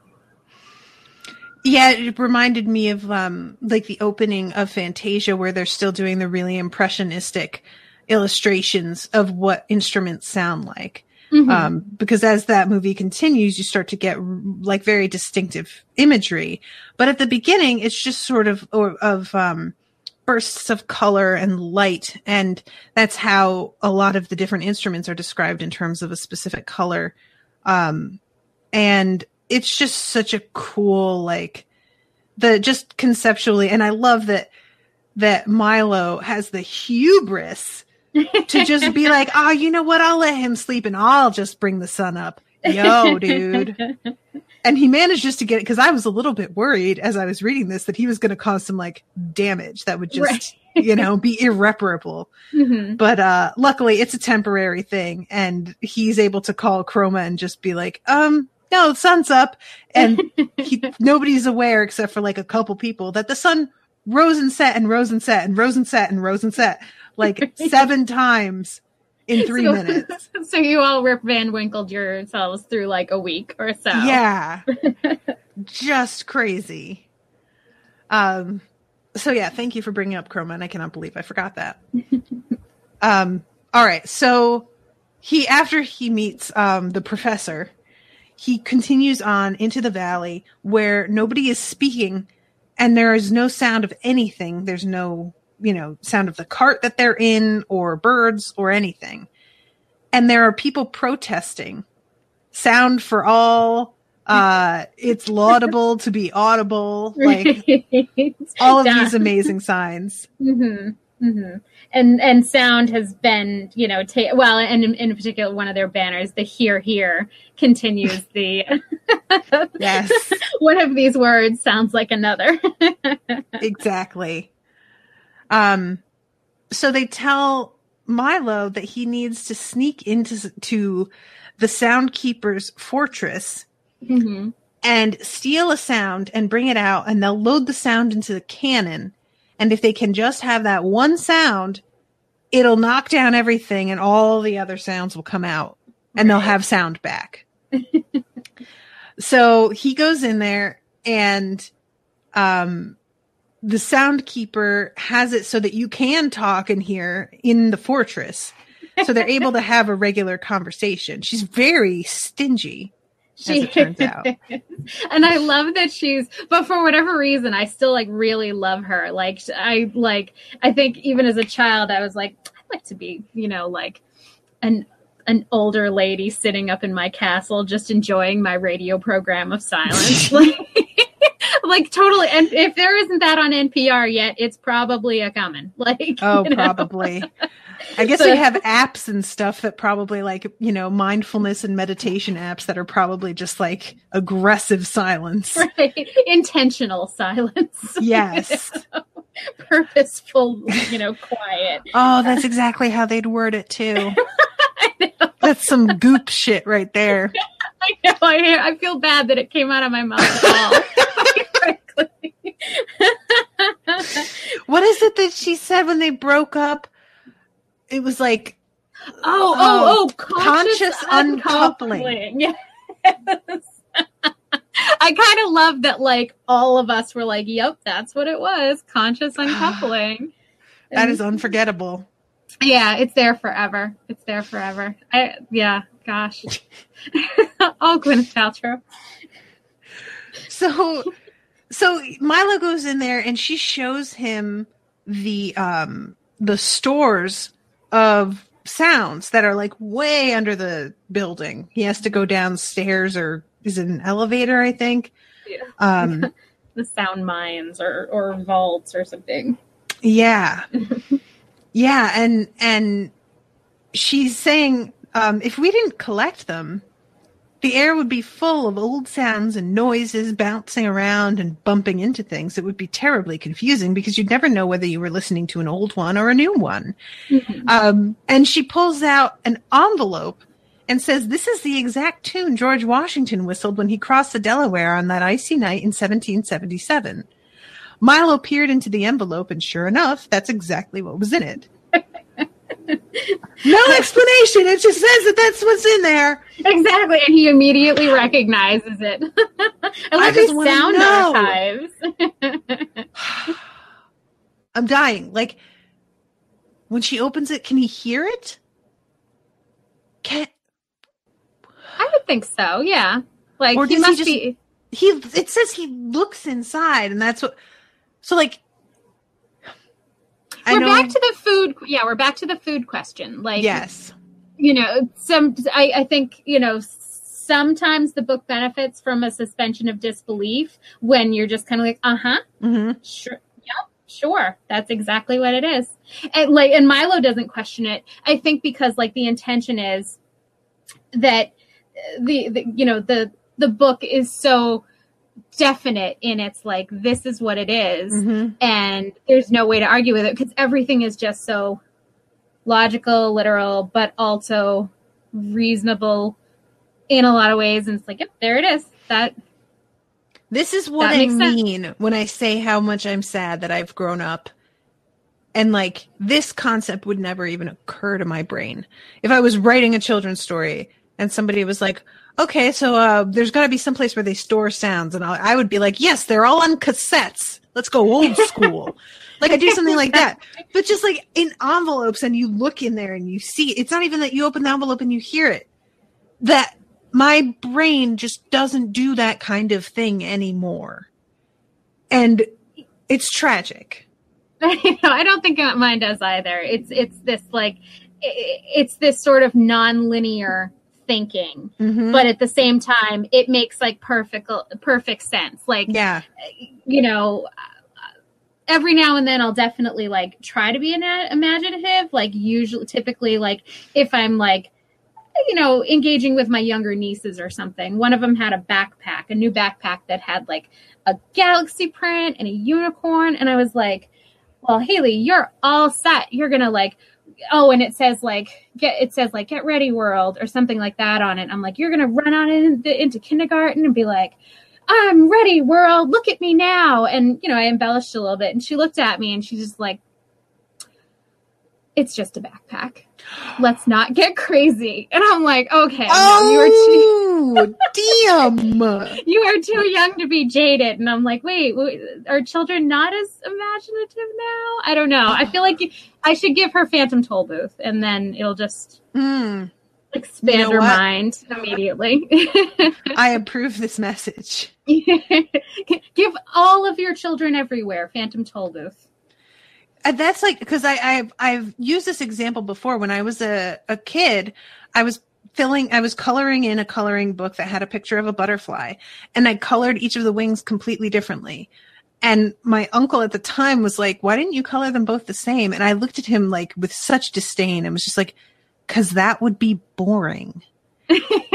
Yeah, it reminded me of um like the opening of Fantasia where they're still doing the really impressionistic illustrations of what instruments sound like. Mhm. Um because as that movie continues you start to get like very distinctive imagery. But at the beginning it's just sort of or, of um bursts of color and light and that's how a lot of the different instruments are described in terms of a specific color. Um and it's just such a cool like the just conceptually and i love that that milo has the hubris to just be like oh you know what? I'll let him sleep and i'll just bring the sun up. Yo dude and he manages to get it because i was a little bit worried as i was reading this that he was going to cause some like damage that would just you know be irreparable. Mhm. but uh luckily it's a temporary thing and he's able to call chroma and just be like um no the sun's up. And he, nobody's aware except for like a couple people that the sun rose and set and rose and set and rose and set and rose and set like seven times in three So- minutes so you all Rip Van Winkled yourselves through like a week or so. yeah just crazy um so yeah thank you for bringing up chroma and i cannot believe i forgot that um all right so he after he meets um the professor he continues on into the valley where nobody is speaking and there is no sound of anything. There's no, you know, sound of the cart that they're in or birds or anything. And there are people protesting. Sound for all. Uh, it's laudable to be audible. Like all of Yeah. these amazing signs. Mm-hmm. Mm-hmm. And and sound has been, you know, ta- well, and in, in particular, one of their banners, the "Here Here," continues the. Yes. one of these words sounds like another. exactly. Um, so they tell Milo that he needs to sneak into to the Soundkeeper's fortress hmm and steal a sound and bring it out, and they'll load the sound into the cannon. And if they can just have that one sound, it'll knock down everything, and all the other sounds will come out, and they'll have sound back. so he goes in there, and um, the soundkeeper has it so that you can talk and hear in the fortress. So they're able to have a regular conversation. She's very stingy. as it turns out. and I love that she's, but for whatever reason, I still like really love her. Like I like, I think even as a child, I was like, I'd like to be, you know, like an an older lady sitting up in my castle, just enjoying my radio program of silence. like, like totally. And if there isn't that on NPR yet, it's probably a coming. Like, Oh, you know? probably. I guess So- they have apps and stuff that probably like, you know, mindfulness and meditation apps that are probably just like aggressive silence. Right. Intentional silence. Yes. Purposeful, you know, quiet. Oh, that's exactly how they'd word it too. That's some goop shit right there. I know. I, I feel bad that it came out of my mouth at all. Frankly. What is it that she said when they broke up? It was like, oh, oh, oh, oh conscious, conscious uncoupling. Yes. I kind of love that, like, all of us were like, yep, that's what it was conscious uncoupling. that is unforgettable. Yeah, it's there forever. It's there forever. I, yeah, gosh. oh, Gwyneth Paltrow. So, so Milo goes in there and she shows him the um the stores of sounds that are like way under the building. He has to go downstairs or is it an elevator? I think. Yeah. Um, The sound mines or, or vaults or something. yeah, yeah, and and she's saying um, if we didn't collect them, the air would be full of old sounds and noises bouncing around and bumping into things. It would be terribly confusing because you'd never know whether you were listening to an old one or a new one. Um, and she pulls out an envelope and says, This is the exact tune George Washington whistled when he crossed the Delaware on that icy night in 1777. Milo peered into the envelope, and sure enough, that's exactly what was in it. no explanation. It just says that that's what's in there. Exactly, and he immediately recognizes it. I I love just these wanna sound archives. I'm dying. Like when she opens it, can he hear it? Can I would think so. Yeah, like Or he does he must just- be. he? It says he looks inside, and that's what. So like, We're back to the food. Yeah, we're back to the food question. Like, yes, you know, some. I, I think you know. Sometimes the book benefits from a suspension of disbelief when you're just kind of like, uh huh, hmm sure yep sure that's exactly what it is and like and milo doesn't question it i think because like the intention is that the, the you know the the book is so definite in its like this is what it is, hmm and there's no way to argue with it because everything is just so logical literal but also reasonable in a lot of ways and it's like yep there it is that This is what I makes sense. mean when I say how much I'm sad that I've grown up. And like this concept would never even occur to my brain. If I was writing a children's story and somebody was like, okay, so uh, there's got to be some place where they store sounds. And I, I would be like, yes, they're all on cassettes. Let's go old school. like I do something like that. But just like in envelopes and you look in there and you see, it's not even that you open the envelope and you hear it. That my brain just doesn't do that kind of thing anymore. And it's tragic. I don't think mine does either. It's it's this like it's this sort of non-linear thinking Mhm. but at the same time it makes like perfect perfect sense like yeah. you know every now and then i'll definitely like try to be ana- imaginative like usually typically like if i'm like you know engaging with my younger nieces or something one of them had a backpack a new backpack that had like a galaxy print and a unicorn and i was like well haley you're all set you're gonna like oh and it says like get it says like get ready world or something like that on it. I'm like you're gonna run on into, into kindergarten and be like i'm ready world look at me now. And you know i embellished a little bit and she looked at me and she's just like it's just a backpack. Let's not get crazy. And i'm like okay no, you are too Oh, damn. you are too young to be jaded. And i'm like wait, wait are children not as imaginative now? I don't know. I feel like i should give her phantom tollbooth and then it'll just Mm, expand You know her what? mind immediately. I approve this message. give all of your children everywhere phantom tollbooth Uh, that's like because I I've I've used this example before when I was a, a kid, I was filling I was coloring in a coloring book that had a picture of a butterfly and I colored each of the wings completely differently. And my uncle at the time was like, Why didn't you color them both the same? And I looked at him like with such disdain and was just like, Cause that would be boring.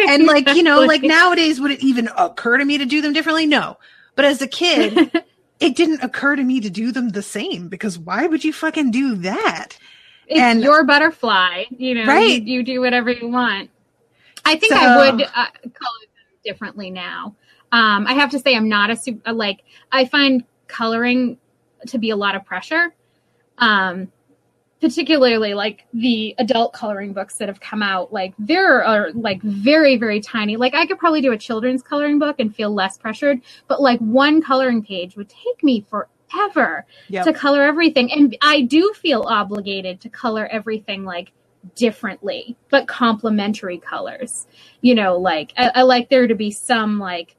And like, you know, like nowadays would it even occur to me to do them differently? No. But as a kid, it didn't occur to me to do them the same because why would you fucking do that? it's And- your butterfly you know Right. you, you do whatever you want i think So- i would uh, color them differently now um i have to say i'm not a super like i find coloring to be a lot of pressure um particularly like the adult coloring books that have come out like there are like very very tiny like i could probably do a children's coloring book and feel less pressured but like one coloring page would take me forever Yep. to color everything and i do feel obligated to color everything like differently but complementary colors you know like I, I like there to be some like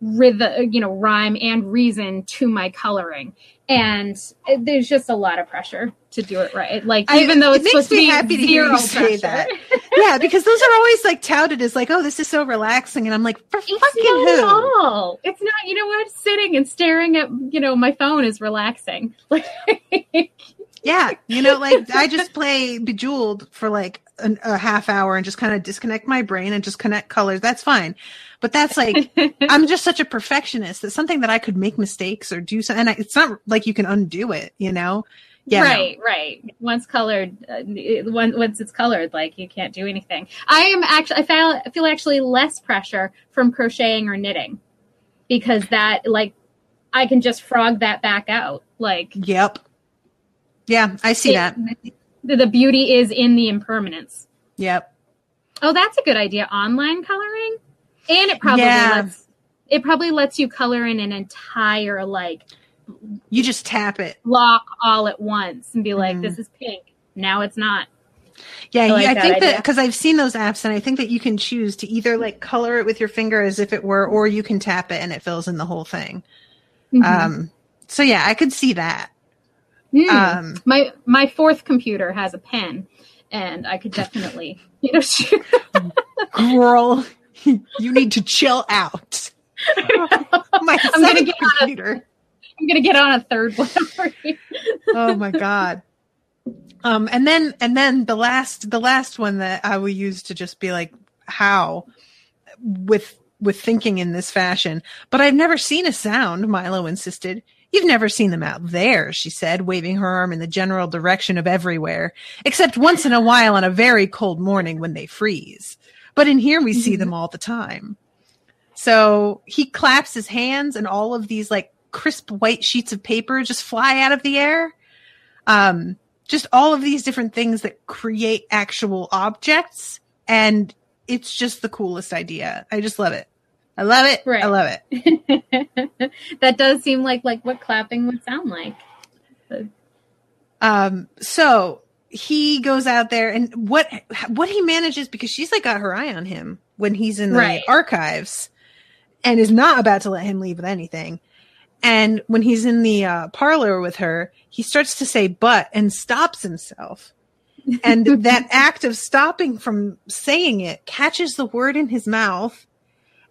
rhythm you know rhyme and reason to my coloring and there's just a lot of pressure to do it right like I- even though it it's makes supposed to me be happy to hear zero you say that. yeah, because those are always like touted as like, oh, this is so relaxing. And I'm like, for It's fucking not at who? all. It's not. You know what? Sitting and staring at you know my phone is relaxing. Like Yeah. You know, like I just play Bejeweled for like an, a half hour and just kind of disconnect my brain and just connect colors. That's fine. But that's like, I'm just such a perfectionist. It's something that I could make mistakes or do something. And I, it's not like you can undo it, you know? Yeah. no. right, right. Once colored, uh, once it's colored, like you can't do anything. I am actually, I feel, I feel actually less pressure from crocheting or knitting because that, like, I can just frog that back out. Like, Yep. Yeah, I see it- that. The, the beauty is in the impermanence. Yep. Oh, that's a good idea. Online coloring, and it probably Yeah. lets it probably lets you color in an entire like You just tap it. block all at once and be like, Mhm. "This is pink." Now it's not. Yeah, I like I that think that because I've seen those apps, and I think that you can choose to either like color it with your finger as if it were, or you can tap it and it fills in the whole thing. Mhm. Um, so yeah, I could see that. Hmm. Um, my my fourth computer has a pen, and I could definitely, you know, shoot. girl, you need to chill out. My I'm gonna get on a- computer. I'm gonna get on a third one oh my god. Um, and then and then the last the last one that I will use to just be like how with with thinking in this fashion. But I've never seen a sound. Milo insisted. You've never seen them out there, she said, waving her arm in the general direction of everywhere, except once in a while on a very cold morning when they freeze. But in here we see them all the time. So he claps his hands and all of these like crisp white sheets of paper just fly out of the air. Um, just all of these different things that create actual objects. And it's just the coolest idea. I just love it. I love it. I love it. that does seem like like what clapping would sound like. Um, so he goes out there and what what he manages because she's like got her eye on him when he's in the Right. archives and is not about to let him leave with anything. And when he's in the uh, parlor with her, he starts to say but and stops himself. And that act of stopping from saying it catches the word in his mouth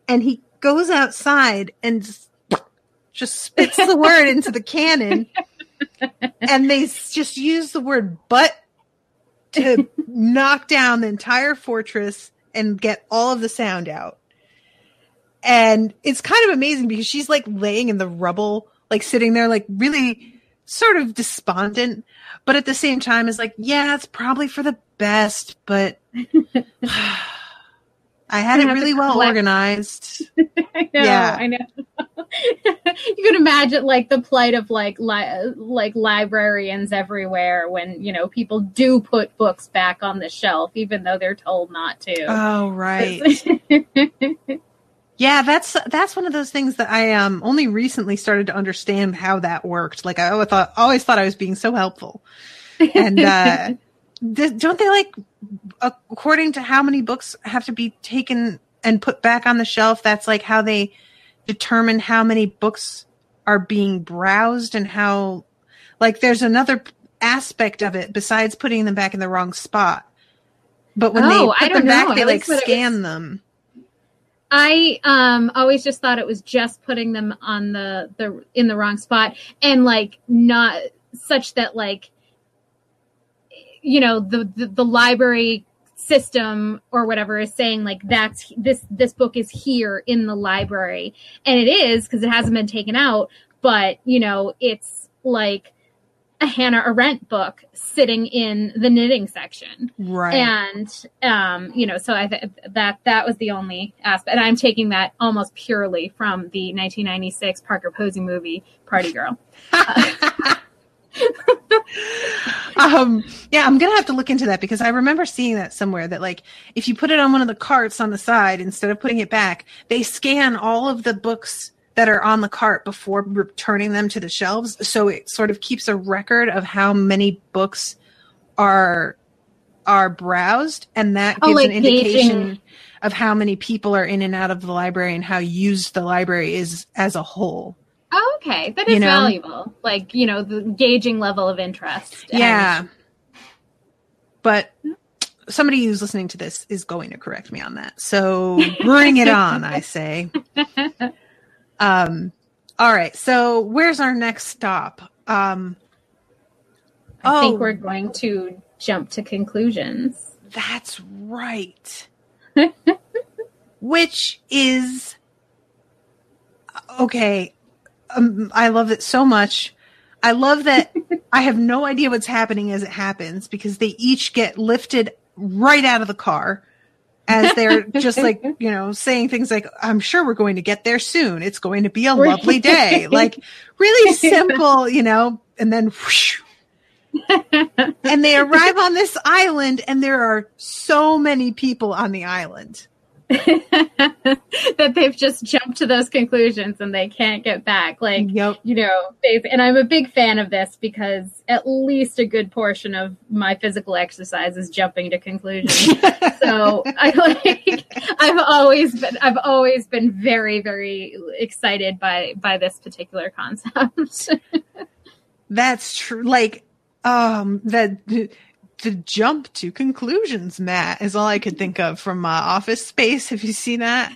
and he goes outside and just- just spits the word into the cannon. And they just use the word but to knock down the entire fortress and get all of the sound out. And it's kind of amazing because she's like laying in the rubble, like sitting there, like really sort of despondent, but at the same time is like, yeah, it's probably for the best, but I had it really well collect- organized. I know, Yeah. I know. you can imagine like the plight of like li- like librarians everywhere when you know people do put books back on the shelf even though they're told not to. Oh, right. Yeah, that's that's one of those things that I um only recently started to understand how that worked. Like I always thought always thought I was being so helpful. And uh th- don't they like according to how many books have to be taken and put back on the shelf, that's like how they determine how many books are being browsed and how like there's another aspect of it besides putting them back in the wrong spot. But when Oh, they put them back, they I like always thought it scan was- them. I um always just thought it was just putting them on the the in the wrong spot and like not such that like you know the the, the library system or whatever is saying like that's this this book is here in the library. And it is because it hasn't been taken out but you know it's like a Hannah Arendt book sitting in the knitting section. Right. and um you know so i th- that that was the only aspect. And i'm taking that almost purely from the 1996 parker posey movie party girl um yeah i'm gonna have to look into that because i remember seeing that somewhere that like if you put it on one of the carts on the side instead of putting it back they scan all of the books that are on the cart before returning them to the shelves. So it sort of keeps a record of how many books are are browsed and that Oh, gives like an indication of how many people are in and out of the library and how used the library is as a whole oh, okay that is You know? valuable like you know the gauging level of interest And- Yeah. But somebody who's listening to this is going to correct me on that. So bring it on, I say. Um all right. So where's our next stop? Um i think Oh. we're going to jump to conclusions that's right. Which is okay. Um, I love it so much. I love that I have no idea what's happening as it happens because they each get lifted right out of the car as they're just like, you know, saying things like, I'm sure we're going to get there soon. It's going to be a lovely day. Like really simple, you know, and then whoosh, and they arrive on this island and there are so many people on the island. that they've just jumped to those conclusions and they can't get back like Yep. you know they, and i'm a big fan of this because at least a good portion of my physical exercise is jumping to conclusions so i like i've always been i've always been very very excited by by this particular concept That's true. Like, um, the, the jump to conclusions, mat, is all I could think of from uh, Office Space. Have you seen that?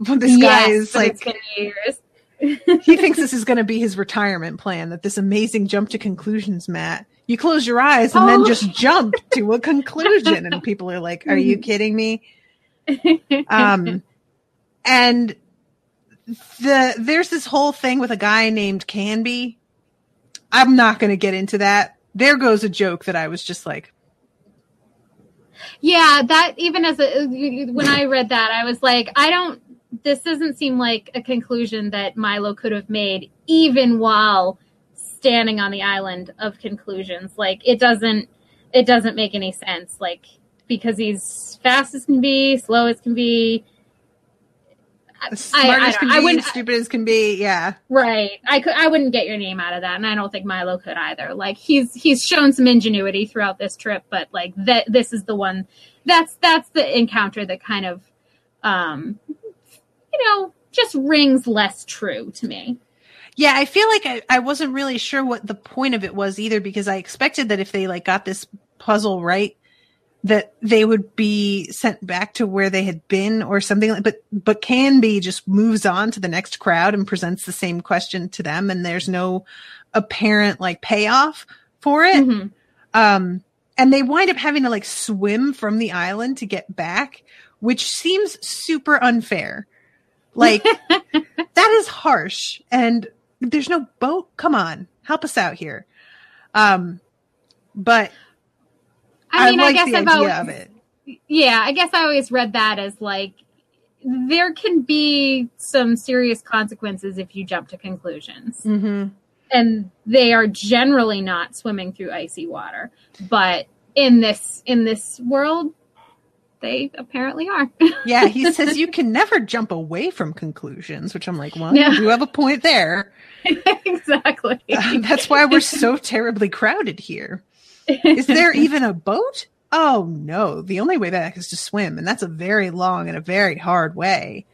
Well, this guy is like, it's been years he thinks this is going to be his retirement plan. That this amazing jump to conclusions, mat. You close your eyes and then Oh. just jump to a conclusion, and people are like, "Are you kidding me?" um and the there's this whole thing with a guy named Canby. I'm not going to get into that. There goes a joke that I was just like, Yeah, that even as a when I read that, I was like, I don't. This doesn't seem like a conclusion that Milo could have made, even while standing on the island of conclusions. Like it doesn't. It doesn't make any sense. Like because he's fast as can be, slow as can be. Smart I can I wouldn't- stupid as can be. Yeah. Right. I could I wouldn't get your name out of that and I don't think Milo could either. Like he's he's shown some ingenuity throughout this trip, but like that this is the one that's that's the encounter that kind of um you know, just rings less true to me. Yeah, I feel like I, I wasn't really sure what the point of it was either because I expected that if they like got this puzzle right, that they would be sent back to where they had been or something like but but Canby just moves on to the next crowd and presents the same question to them and there's no apparent like payoff for it. Mhm. Um and they wind up having to like swim from the island to get back, which seems super unfair. Like that is harsh and there's no boat. Come on, help us out here. Um but I mean, I, like guess the I've always, yeah, I guess I always read that as like there can be some serious consequences if you jump to conclusions. Mm-hmm. and they are generally not swimming through icy water but in this in this world they apparently are Yeah, he says you can never jump away from conclusions, which I'm like, well, Yeah. you have a point there. exactly That's why we're so terribly crowded here. Is there even a boat? Oh no, the only way back is to swim, and that's a very long and a very hard way.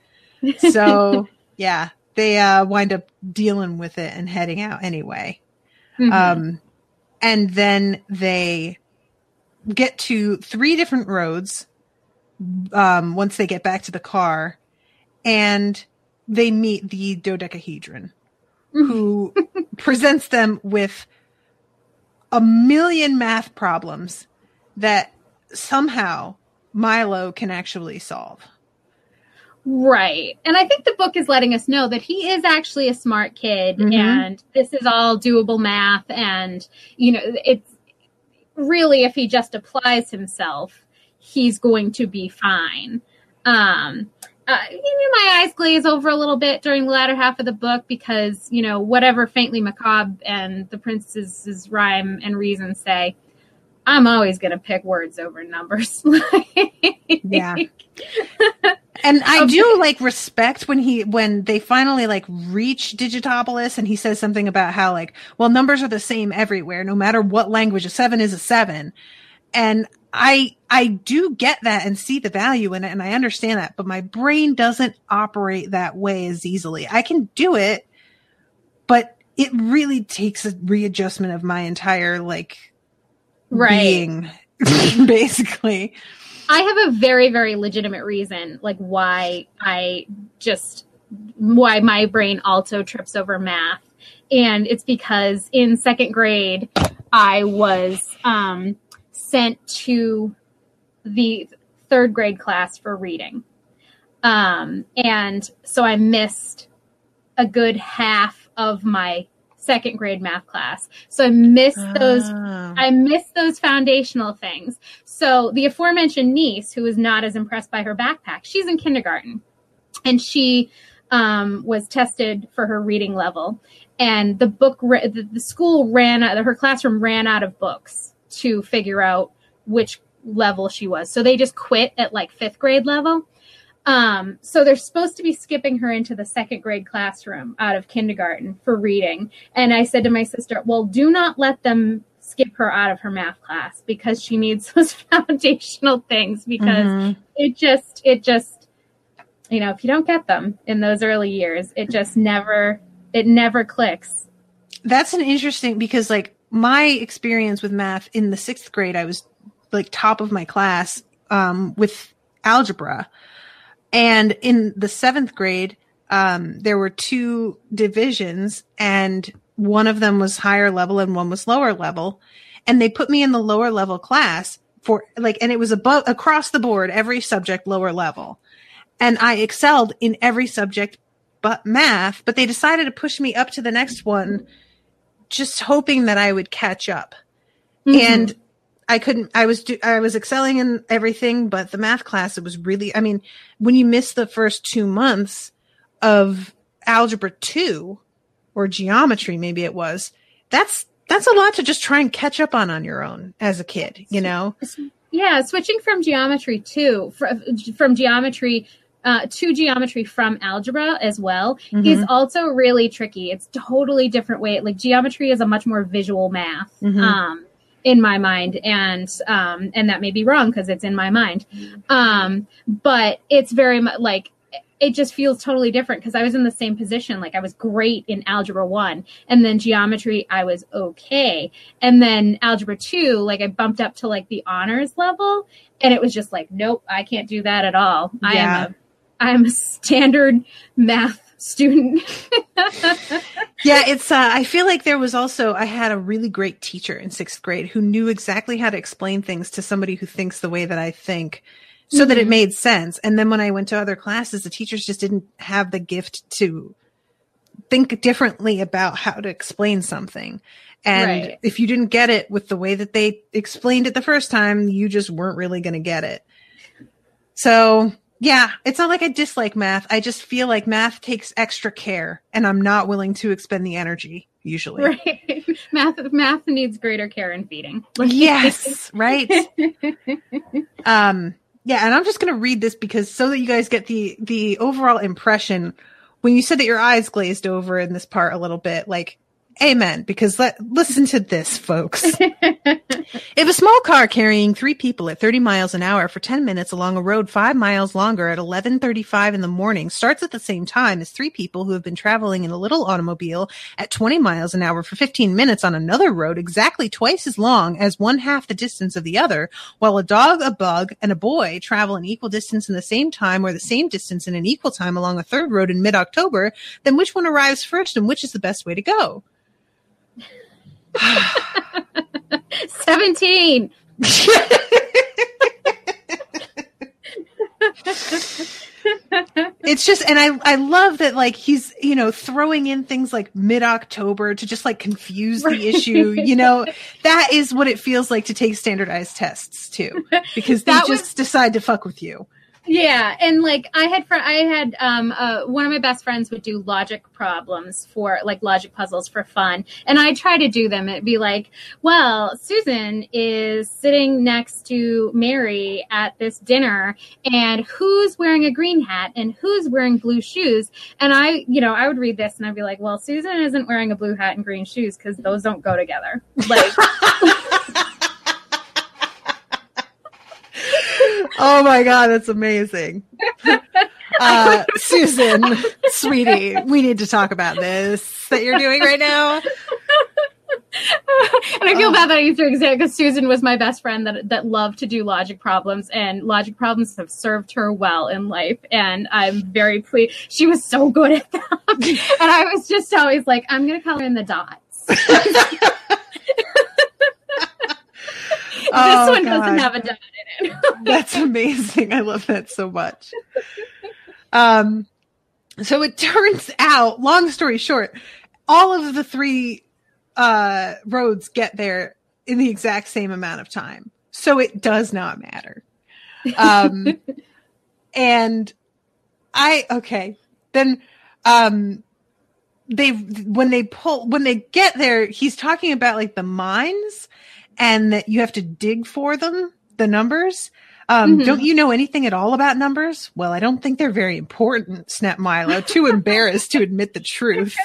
So yeah, they uh, wind up dealing with it and heading out anyway. Mhm. Um, and then they get to three different roads um, once they get back to the car, and they meet the dodecahedron, who presents them with a million math problems that somehow Milo can actually solve. right and i think the book is letting us know that he is actually a smart kid Mhm. and this is all doable math and you know it's really if he just applies himself he's going to be fine um uh, my eyes glaze over a little bit during the latter half of the book because you know whatever faintly macabre and the princess's rhyme and reason say i'm always going to pick words over numbers Yeah. And I do like respect when he when they finally like reach Digitopolis and he says something about how like well numbers are the same everywhere no matter what language a 7 is a 7. And I I do get that and see the value in it and I understand that but my brain doesn't operate that way as easily. I can do it but it really takes a readjustment of my entire like right being basically. I have a very, very legitimate reason, like why I just why my brain also trips over math, and it's because in second grade I was um, sent to the third grade class for reading, um, and so I missed a good half of my second grade math class. So I missed those Ah. I miss those foundational things. So the aforementioned niece, who was not as impressed by her backpack, she's in kindergarten, and she um, was tested for her reading level. And the book, the, the school ran out, her classroom ran out of books to figure out which level she was. So they just quit at like fifth grade level. Um, so they're supposed to be skipping her into the second grade classroom out of kindergarten for reading. And I said to my sister, well, do not let them skip her out of her math class because she needs those foundational things because Mhm. it just, it just, you know, if you don't get them in those early years, it just never, it never clicks. That's an interesting because like my experience with math in the sixth grade, I was like top of my class um, with algebra, and in the seventh grade, um, there were two divisions, and one of them was higher level and one was lower level, and they put me in the lower level class for like, and it was above across the board, every subject lower level, and I excelled in every subject but math, but they decided to push me up to the next one just hoping that I would catch up. Mm-hmm. And I couldn't I was do, I was excelling in everything but the math class it was really I mean when you miss the first 2 months of algebra 2 or geometry maybe it was that's that's a lot to just try and catch up on on your own as a kid, you know? Yeah, switching from geometry too, from, from geometry uh, to geometry from algebra as well Mhm. is also really tricky. It's totally different way. Like geometry is a much more visual math. Mhm. Um, in my mind and um and that may be wrong because it's in my mind um but it's very much like it just feels totally different because I was in the same position. Like I was great in algebra one, and then geometry I was okay, and then algebra two, like I bumped up to like the honors level, and it was just like, nope, I can't do that at all. I am a, I'm a standard math student. Yeah, it's. Uh, I feel like there was also. I had a really great teacher in sixth grade who knew exactly how to explain things to somebody who thinks the way that I think, so that it Mhm. made sense. And then when I went to other classes, the teachers just didn't have the gift to think differently about how to explain something. And Right. if you didn't get it with the way that they explained it the first time, you just weren't really going to get it. So yeah, it's not like I dislike math. I just feel like math takes extra care and I'm not willing to expend the energy usually. right, math math needs greater care and feeding. Yes, right. um yeah, and I'm just going to read this because so that you guys get the the overall impression when you said that your eyes glazed over in this part a little bit like amen because let listen to this folks. If a small car carrying three people at 30 miles an hour for 10 minutes along a road five miles longer at 11:35 in the morning starts at the same time as three people who have been traveling in a little automobile at 20 miles an hour for 15 minutes on another road exactly twice as long as one half the distance of the other, while a dog, a bug, and a boy travel an equal distance in the same time or the same distance in an equal time along a third road in mid-October, then which one arrives first and which is the best way to go? 17. it's just and i i love that like he's you know throwing in things like mid-october to just like confuse the Right. issue you know that is what it feels like to take standardized tests too because they That just was- decide to fuck with you Yeah, and like I had, fr- I had um, uh, one of my best friends would do logic problems for like logic puzzles for fun, and I try to do them. It'd be like, well, Susan is sitting next to Mary at this dinner, and who's wearing a green hat and who's wearing blue shoes? And I, you know, I would read this and I'd be like, well, Susan isn't wearing a blue hat and green shoes because those don't go together. Like, oh my god that's amazing uh susan sweetie we need to talk about this that you're doing right now and I feel Oh. bad that I used her example because Susan was my best friend that that loved to do logic problems, and logic problems have served her well in life. And I'm very pleased. She was so good at them, and I was just always like, I'm gonna color in the dots. this Oh, one doesn't have a dot in it. That's amazing. I love that so much. Um, so it turns out, long story short, all of the three uh, roads get there in the exact same amount of time. So it does not matter. Um, and I, okay, then, um, they, when they pull, when they get there, he's talking about like the mines and that you have to dig for them, the numbers. Um, Mhm. Don't you know anything at all about numbers? Well, I don't think they're very important, snapped Milo, too embarrassed to admit the truth.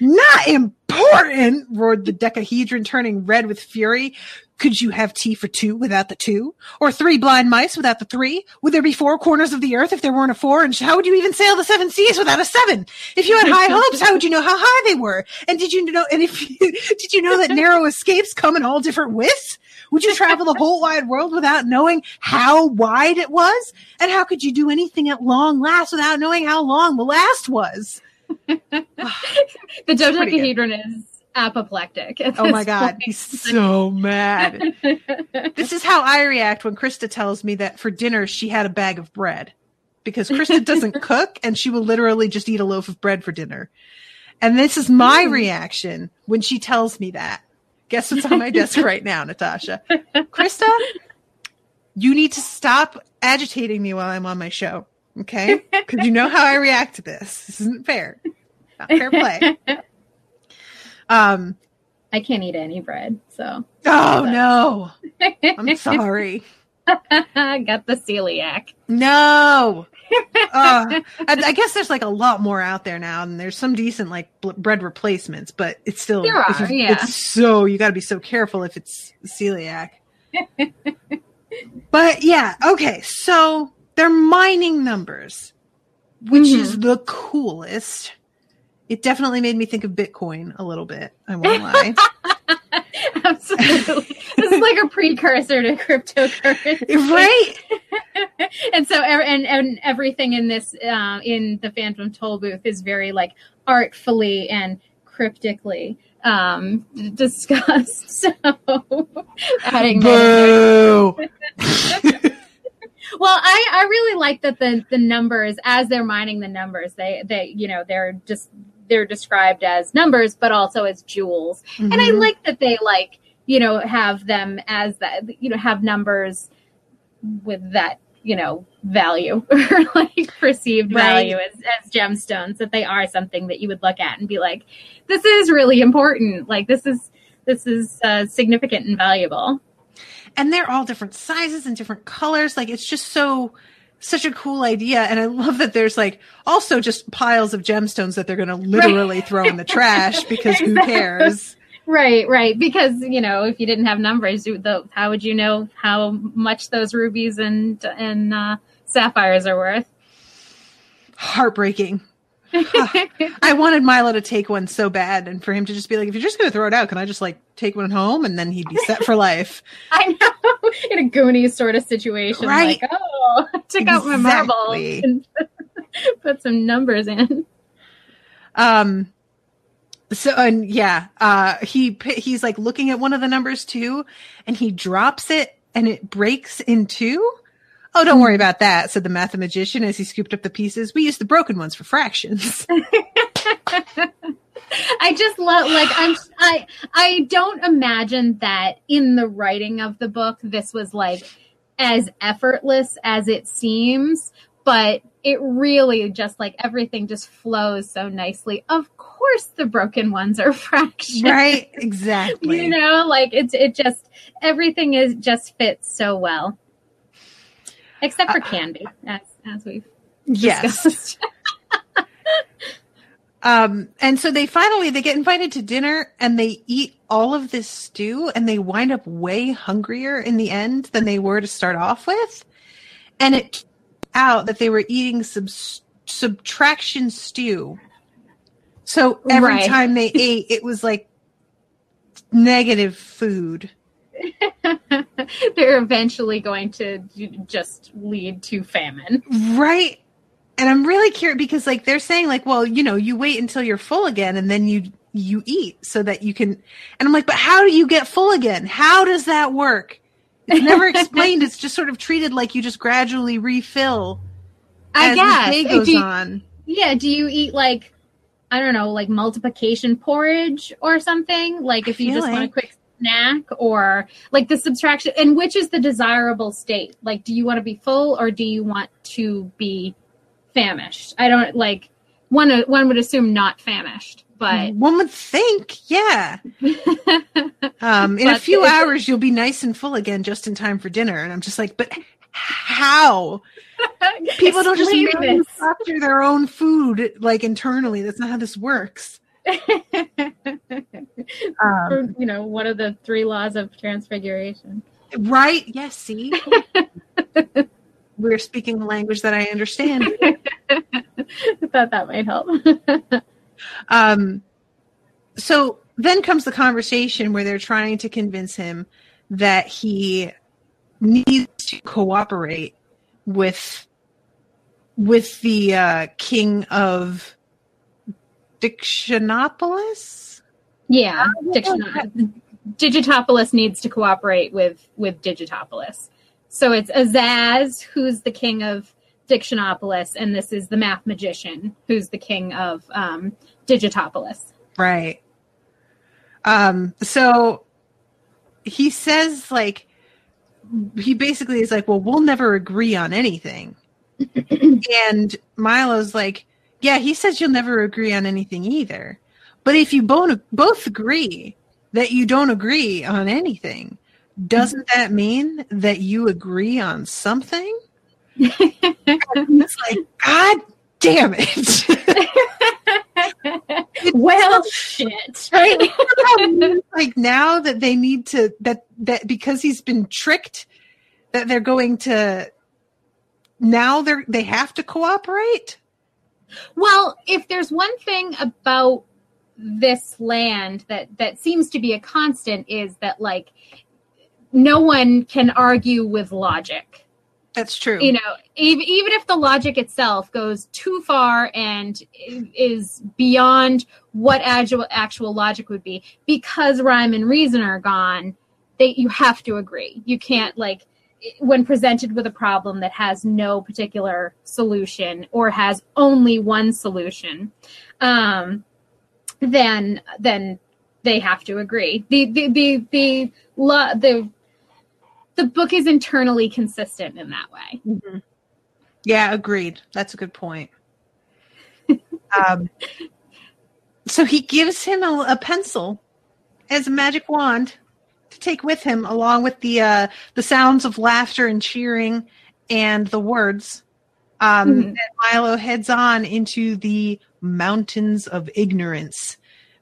Not important, roared the decahedron, turning red with fury. Could you have tea for two without the two? Or three blind mice without the three? Would there be four corners of the earth if there weren't a four? And how would you even sail the seven seas without a seven? If you had high hopes, how would you know how high they were? And did you know, and if you, did you know that narrow escapes come in all different widths? Would you travel the whole wide world without knowing how wide it was? And how could you do anything at long last without knowing how long the last was? The dodecahedron is apoplectic. Oh my god, point. he's so mad. This is how I react when Krista tells me that for dinner she had a bag of bread. Because Krista doesn't cook and she will literally just eat a loaf of bread for dinner. And this is my hmm. reaction when she tells me that. Guess what's on my desk right now, Natasha? Krista, you need to stop agitating me while I'm on my show. Okay? Because you know how I react to this. This isn't fair. Not fair play. Um, I can't eat any bread, so oh no. I'm sorry. I got the celiac. No. uh, I, I guess there's like a lot more out there now, and there's some decent like bl- bread replacements, but it's still There are, you- yeah. It's so you got to be so careful if it's celiac. but yeah, okay. So they're mining numbers, which is Mm-hmm. the coolest. It definitely made me think of Bitcoin a little bit. I won't lie. Absolutely. this is like a precursor to cryptocurrency. right? and so and and everything in this uh, in the phantom tollbooth is very like artfully and cryptically um discussed so adding. Boo. well i i really like that the the numbers as they're mining the numbers they they you know they're just they're described as numbers but also as jewels and I Mhm. like that they like you know have them as that you know have numbers with that you know value or like perceived Right. value as, as gemstones that they are something that you would look at and be like this is really important like this is this is uh, significant and valuable and they're all different sizes and different colors like it's just so such a cool idea. And i love that there's like also just piles of gemstones that they're going to literally throw in the trash because who cares? Right right. Because you know if you didn't have numbers the, how would you know how much those rubies and and uh, sapphires are worth? Heartbreaking. I wanted milo to take one so bad and for him to just be like if you're just going to throw it out can i just like take one home? And then he'd be set for life. I know. In a Goonies sort of situation, Right. like oh, took out my marbles and put some numbers in. Um. So and yeah, uh, he he's like looking at one of the numbers too, and he drops it, and it breaks in two. Oh, don't worry about that," said the mathematician as he scooped up the pieces. We use the broken ones for fractions. I just love like I'm I I don't imagine that in the writing of the book this was like as effortless as it seems, but it really just like everything just flows so nicely. Of course the broken ones are fractions. right? Exactly. You know, like it's it just everything is just fits so well. Except for uh, Canby, as as we've yes. discussed. Um, and so they finally they get invited to dinner and they eat all of this stew and they wind up way hungrier in the end than they were to start off with. And it out that they were eating sub- subtraction stew. So every Right. time they ate, it was like negative food. They're eventually going to just lead to famine. Right. And I'm really curious because like they're saying like, well, you know, you wait until you're full again and then you you eat so that you can and I'm like, but how do you get full again? How does that work? It's never explained. It's just sort of treated like you just gradually refill I as guess. the day goes you- on. Yeah, do you eat like I don't know, like multiplication porridge or something? Like if you just want a quick snack or like the subtraction and which is the desirable state? Like do you want to be full or do you want to be famished? I don't like one one would assume not famished, but One would think, yeah. Um, in a few hours, you'll be nice and full again, just in time for dinner. And I'm just like, but how? People don't just manufacture their own food like internally. That's not how this works. Um, you know, one of the three laws of transfiguration. right? Yes. See, we're speaking a language that I understand. I thought that might help. Um, so then comes the conversation where they're trying to convince him that he needs to cooperate with with the uh, king of Dictionopolis. yeah, Dictiono- Digitopolis needs to cooperate with with Digitopolis. So it's Azaz who's the king of Dictionopolis, and this is the Mathemagician who's the king of um, Digitopolis. Right. Um, so he says like he basically is like, well, we'll never agree on anything. and Milo's like, yeah, he says you'll never agree on anything either. But if you both both agree that you don't agree on anything, doesn't that mean that you agree on something? it's like, God damn it. well, shit. right? like now that they need to that that because he's been tricked, that they're going to now they're they have to cooperate. Well, if there's one thing about this land that that seems to be a constant is that like no one can argue with logic. That's true. You know, even even if the logic itself goes too far and is beyond what actual actual logic would be, because rhyme and reason are gone, they you have to agree. You can't like when presented with a problem that has no particular solution or has only one solution, um, then then they have to agree. The the the the the, the, the book is internally consistent in that way. Mm-hmm. Yeah, agreed. That's a good point. um, so he gives him a, a pencil as a magic wand to take with him, along with the uh, the sounds of laughter and cheering and the words. Um, mm-hmm. And Milo heads on into the mountains of ignorance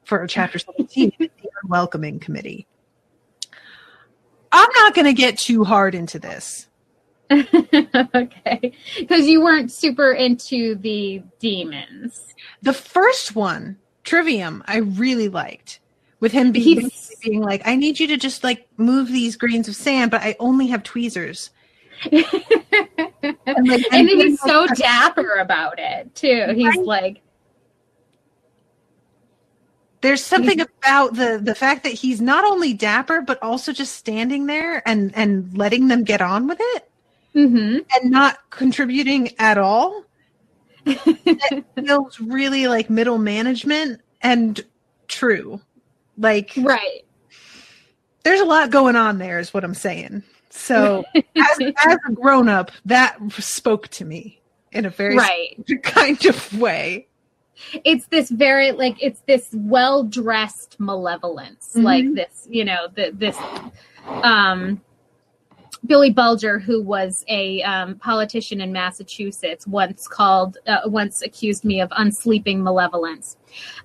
for chapter 17, the unwelcoming committee. I'm not going to get too hard into this. okay. Because you weren't super into the demons. The first one, Trivium, I really liked. With him being, being like, I need you to just like move these grains of sand, but I only have tweezers. and, like, and he's so dapper about it too. He's like, there's something about the the fact that he's not only dapper but also just standing there and and letting them get on with it mm-hmm. and not contributing at all. It feels really like middle management and true. Like right. there's a lot going on there is what i'm saying. So as, as a grown-up that spoke to me in a very right. kind of way it's this very like it's this well dressed malevolence mm-hmm. like this you know the, this um Billy Bulger, who was a um, politician in Massachusetts, once called, uh, once accused me of unsleeping malevolence,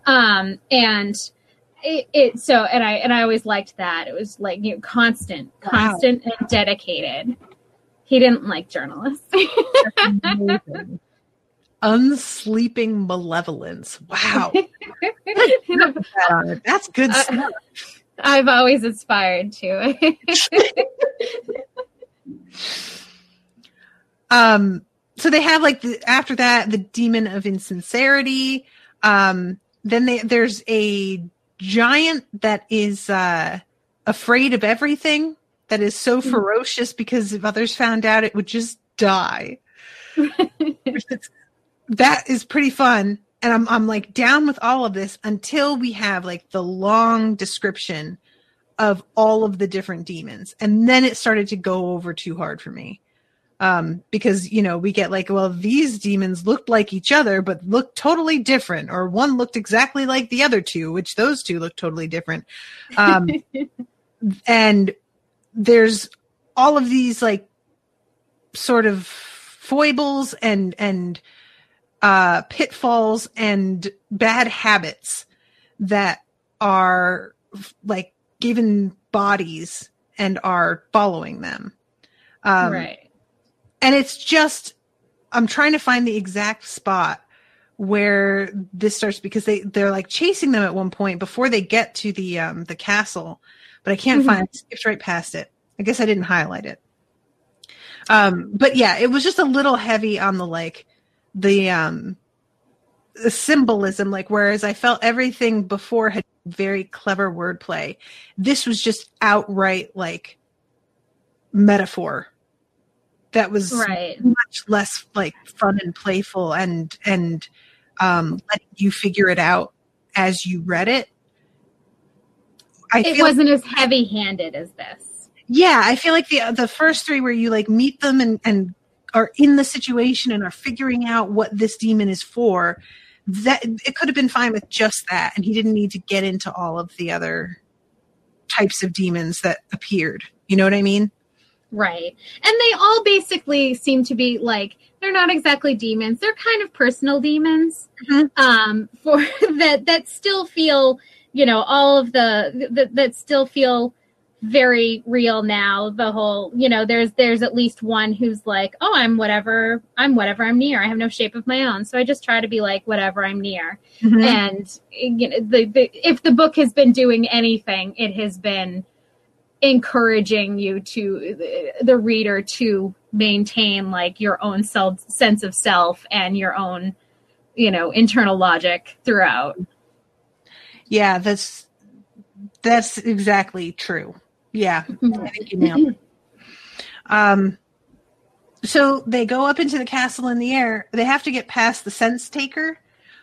um, and it, it, So, and I and I always liked that. It was like you know, constant, constant, and dedicated. He didn't like journalists. unsleeping malevolence. Wow. That's good uh, stuff. I've always aspired to. um so they have like the, after that the demon of insincerity um then they, there's a giant that is uh afraid of everything that is so hmm. ferocious because if others found out it would just die that is pretty fun. And I'm I'm like down with all of this until we have like the long description of all of the different demons. And then it started to go over too hard for me. Um, because you know, we get like, well, these demons looked like each other, but looked totally different, or one looked exactly like the other two, which those two look totally different. Um, and there's all of these like sort of foibles and and uh, pitfalls and bad habits that are like given bodies and are following them. Um, right. And it's just, I'm trying to find the exact spot where this starts because they they're like chasing them at one point before they get to the um the castle, but I can't mm-hmm. find it. Skipped right past it. I guess I didn't highlight it. Um, but yeah, it was just a little heavy on the like the um the symbolism like whereas i felt everything before had very clever wordplay this was just outright like metaphor that was right. much less like fun and playful and and um letting you figure it out as you read it I it wasn't like, as heavy handed as this yeah i feel like the the first three where you like meet them and and are in the situation and are figuring out what this demon is for that it could have been fine with just that and he didn't need to get into all of the other types of demons that appeared. You know what I mean? Right. And they all basically seem to be like they're not exactly demons. They're kind of personal demons. Mhm. Um for that that still feel, you know, all of the that, that still feel very real now. The whole, you know, there's there's at least one who's like, "Oh, I'm whatever. I'm whatever I'm near. I have no shape of my own." So I just try to be like whatever I'm near. Mm-hmm. And you know, the, the if the book has been doing anything, it has been encouraging you to the, the reader to maintain like your own self sense of self and your own you know internal logic throughout Yeah, that's that's exactly true. Yeah, I think you nailed it. Um, so they go up into the castle in the air. They have to get past the sense taker,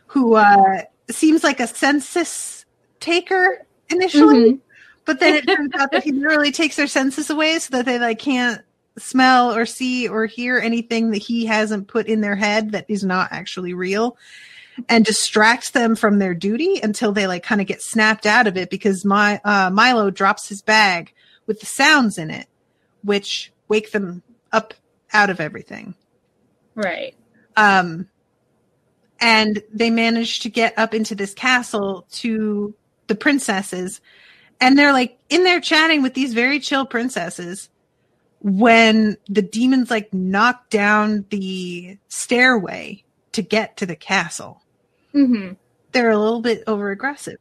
who uh, seems like a census taker initially, Mhm. but then it turns out that he literally takes their senses away so that they like can't smell or see or hear anything that he hasn't put in their head that is not actually real and distracts them from their duty until they like kind of get snapped out of it because my uh, Milo drops his bag with the sounds in it, which wake them up out of everything. right Um, and they manage to get up into this castle to the princesses, and they're like in there chatting with these very chill princesses when the demons like knock down the stairway to get to the castle hmm they're a little bit over aggressive.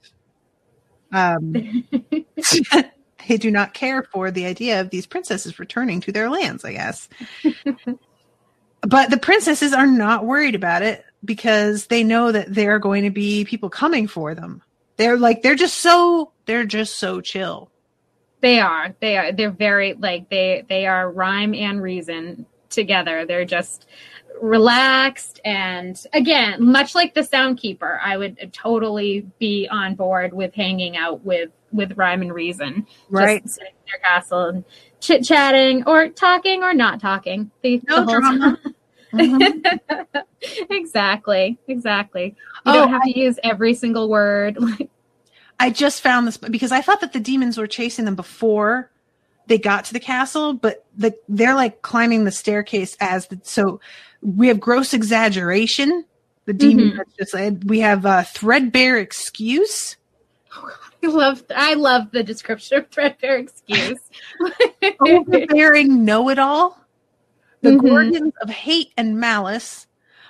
Um, they do not care for the idea of these princesses returning to their lands, I guess. but the princesses are not worried about it because they know that there are going to be people coming for them. They're like, they're just so, they're just so chill. they are they are they're very like they they are rhyme and reason together they're just relaxed and again much like the soundkeeper i would totally be on board with hanging out with with rhyme and reason Right. just sitting in their castle and chit chatting or talking or not talking the, No the whole drama. Mhm. exactly exactly you Oh, don't have to use every single word I just found this because I thought that the demons were chasing them before they got to the castle, but the, they're like climbing the staircase as the, so we have gross exaggeration. The demon Mhm. that's just like we have a threadbare excuse. I love I love the description of threadbare excuse. overbearing know-it-all, the Mhm. gorgons of hate and malice,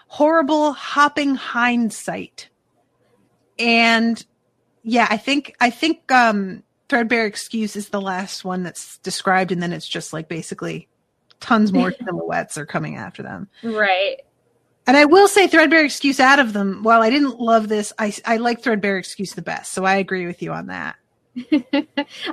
horrible hopping hindsight, and yeah, I think I think um, threadbare excuse is the last one that's described, and then it's just like basically tons more silhouettes are coming after them. right. And I will say threadbare excuse out of them. While I didn't love this, I I like threadbare excuse the best, so I agree with you on that.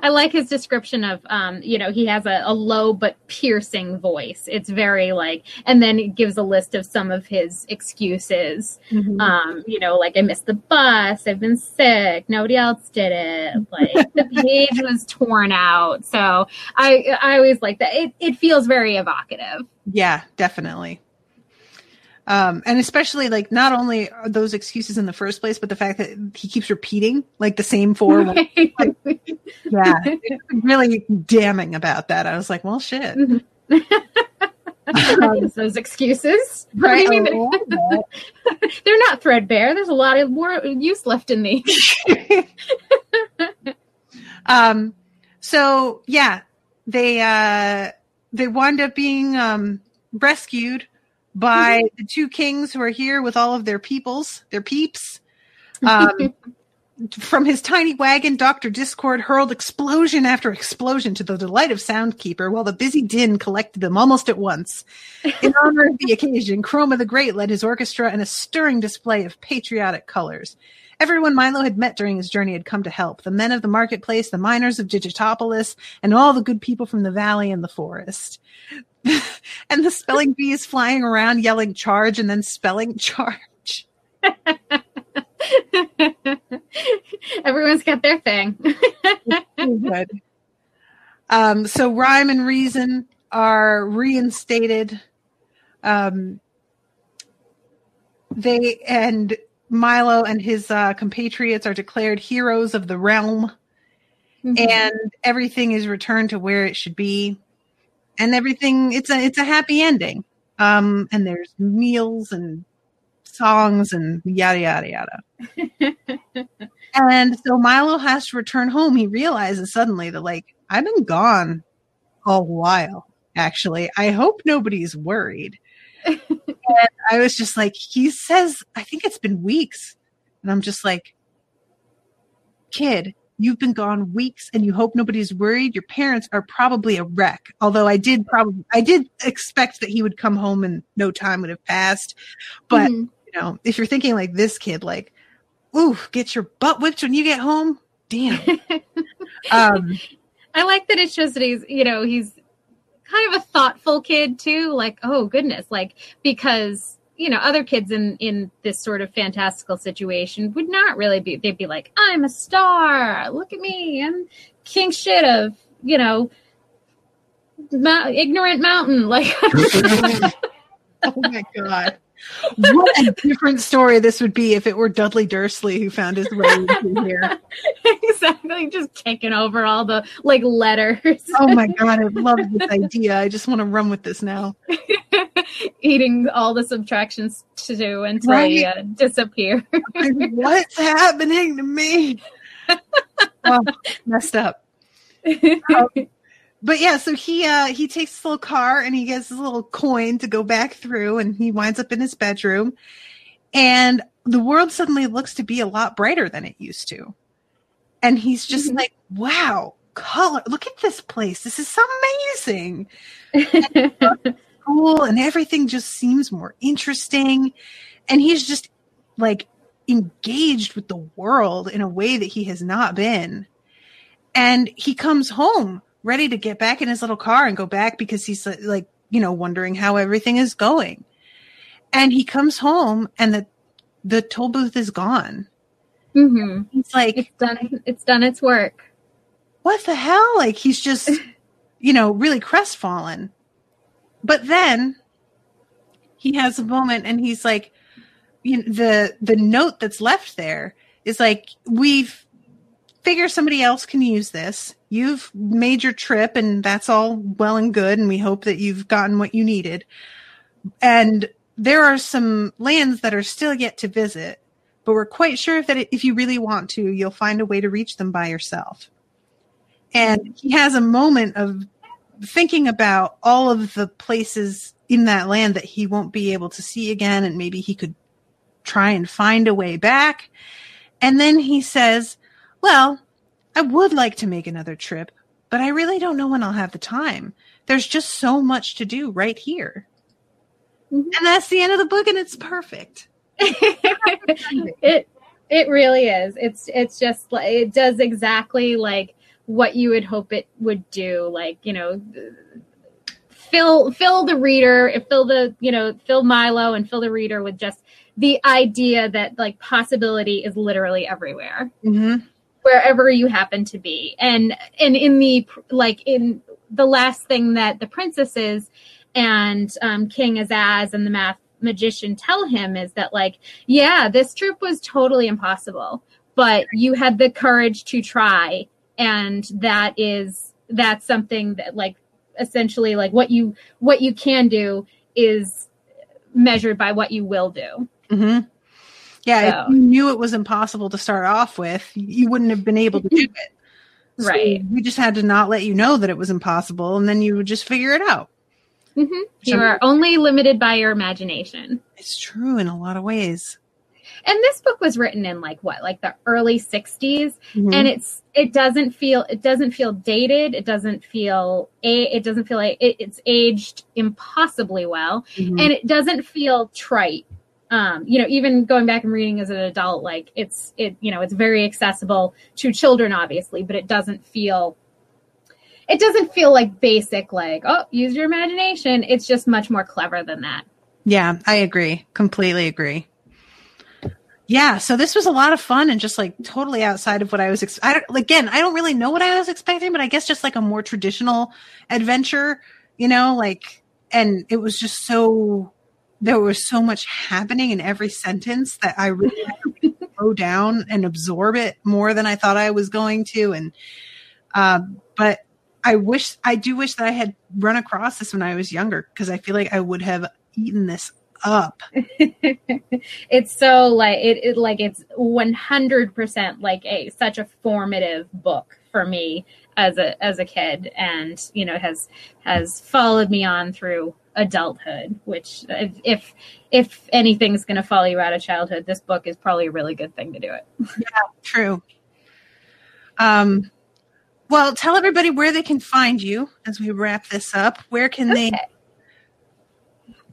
I like his description of um, you know, he has a, a low but piercing voice. It's very like and then it gives a list of some of his excuses. Um, you know, like I missed the bus, I've been sick, nobody else did it, like the page was torn out. So I I always like that. It it feels very evocative. Yeah, definitely. Um, and especially like not only are those excuses in the first place, but the fact that he keeps repeating like the same four. words. yeah, it's really damning about that. I was like, well, shit. Use those excuses. Do mean? I love that. They're not threadbare. There's a lot of more use left in these. um, so yeah, they uh, they wind up being um, rescued by the two kings who are here with all of their peoples, their peeps. Um, from his tiny wagon, Dr. Dischord hurled explosion after explosion to the delight of Soundkeeper, while the busy Dynne collected them almost at once. In honor of the occasion, Chroma the Great led his orchestra in a stirring display of patriotic colors. Everyone Milo had met during his journey had come to help the men of the marketplace, the miners of Digitopolis, and all the good people from the valley and the forest. and the spelling bees flying around yelling charge and then spelling charge. Everyone's got their thing. Good. Um, so rhyme and reason are reinstated. Um, they and Milo and his uh, compatriots are declared heroes of the realm, Mhm. and everything is returned to where it should be and everything it's a it's a happy ending. Um and there's meals and songs and yada yada yada. And so milo has to return home. He realizes suddenly that like i've been gone a while actually. I hope nobody's worried. And i was just like he says i think it's been weeks. And i'm just like kid you've been gone weeks and you hope nobody's worried. Your parents are probably a wreck. Although i did probably i did expect that he would come home and no time would have passed. But Mhm. you know if you're thinking like this kid like ooh get your butt whipped when you get home. Damn. Um I like that it shows that he's, you know, he's kind of a thoughtful kid too. Like, oh goodness, like because you know other kids in in this sort of fantastical situation would not really be. They'd be like, I'm a star. Look at me. I'm king shit of you know. Mount, ignorant mountain like oh my god what a different story this would be if it were dudley dursley who found his way here exactly just taking over all the like letters oh my god i love this idea i just want to run with this now eating all the subtractions to do until Right. he uh, disappear Like, what's happening to me oh, messed up but yeah, so he uh he takes his little car and he gets his little coin to go back through and he winds up in his bedroom and the world suddenly looks to be a lot brighter than it used to. And he's just Mhm. like, wow, color, look at this place. This is amazing. Cool and everything just seems more interesting and he's just like engaged with the world in a way that he has not been. And he comes home ready to get back in his little car and go back because he's like, you know, wondering how everything is going. And he comes home and the the toll booth is gone. hmm He's like, It's done. It's done its work. what the hell? Like he's just, you know, really crestfallen. But then he has a moment and he's like, you know, the the note that's left there is like, we've figure somebody else can use this. You've made your trip and that's all well and good and we hope that you've gotten what you needed. And there are some lands that are still yet to visit, but we're quite sure that if you really want to, you'll find a way to reach them by yourself. And he has a moment of thinking about all of the places in that land that he won't be able to see again, and maybe he could try and find a way back. And then he says, Well, I would like to make another trip, but I really don't know when I'll have the time. There's just so much to do right here. Mhm. And that's the end of the book, and it's perfect. it it really is. It's it's just it does exactly like what you would hope it would do. Like you know, fill fill the reader, fill the you know fill Milo and fill the reader with just the idea that like possibility is literally everywhere Mm-hmm. wherever you happen to be and and in the like in the last thing that the princesses and um, king azaz and the math magician tell him is that like yeah this trip was totally impossible but you had the courage to try and that is that's something that like essentially like what you what you can do is measured by what you will do Mm-hmm. Yeah, So- if you knew it was impossible to start off with, you wouldn't have been able to do it. So Right. We just had to not let you know that it was impossible, and then you would just figure it out. Mhm. you are only limited by your imagination It's true in a lot of ways. And this book was written in like what like the early 60s Mhm. and it's it doesn't feel it doesn't feel dated it doesn't feel a it doesn't feel like it, it's aged impossibly well Mhm. and it doesn't feel trite um you know even going back and reading as an adult like it's it you know it's very accessible to children obviously but it doesn't feel it doesn't feel like basic like oh use your imagination it's just much more clever than that Yeah, I agree. Completely agree. Yeah, so this was a lot of fun and just like totally outside of what I was. Ex- I again, I don't really know what I was expecting, but I guess just like a more traditional adventure, you know, like, and it was just so. There was so much happening in every sentence that I really had to slow down and absorb it more than I thought I was going to, and Um, but I wish I do wish that I had run across this when I was younger because I feel like I would have eaten this up. it's so like it, it like it's 100% like a such a formative book for me as a as a kid and you know has has followed me on through adulthood which if if, if anything's going to follow you out of childhood this book is probably a really good thing to do it yeah true um well tell everybody where they can find you as we wrap this up where can okay. they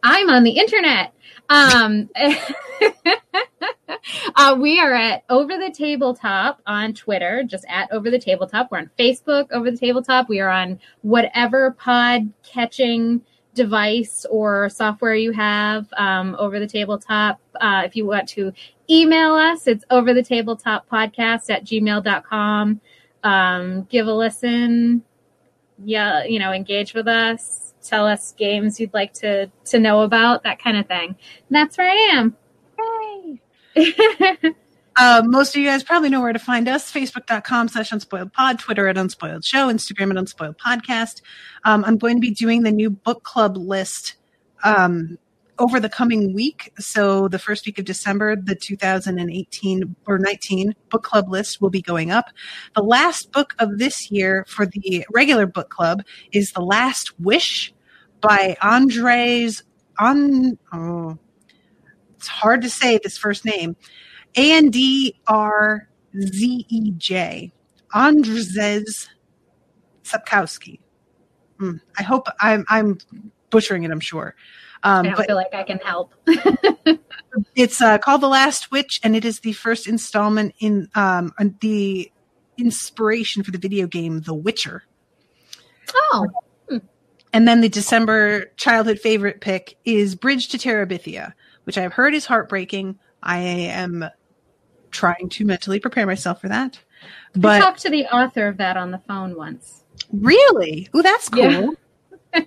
i'm on the internet um uh, we are at Over the Tabletop on Twitter, just at Over the Tabletop. We're on Facebook, Over the Tabletop. We are on whatever pod catching device or software you have um, over the tabletop. Uh, if you want to email us, it's over the tabletop podcast at gmail.com. Um, give a listen. Yeah, you know, engage with us. Tell us games you'd like to to know about, that kind of thing. And that's where I am. uh, most of you guys probably know where to find us facebook.com slash unspoiled pod twitter at unspoiled show instagram at unspoiled podcast um, i'm going to be doing the new book club list um, over the coming week so the first week of december the 2018 or 19 book club list will be going up the last book of this year for the regular book club is the last wish by andres on oh, it's hard to say this first name. A N D R Z E J. Andrzej Sapkowski. Mm, I hope I'm I'm butchering it. I'm sure. Um, I don't feel like I can help. it's uh, called The Last Witch, and it is the first installment in um, the inspiration for the video game The Witcher. Oh. And then the December childhood favorite pick is Bridge to Terabithia, which I've heard is heartbreaking. I am trying to mentally prepare myself for that. But I talked to the author of that on the phone once. Really? Oh, that's cool. Yeah.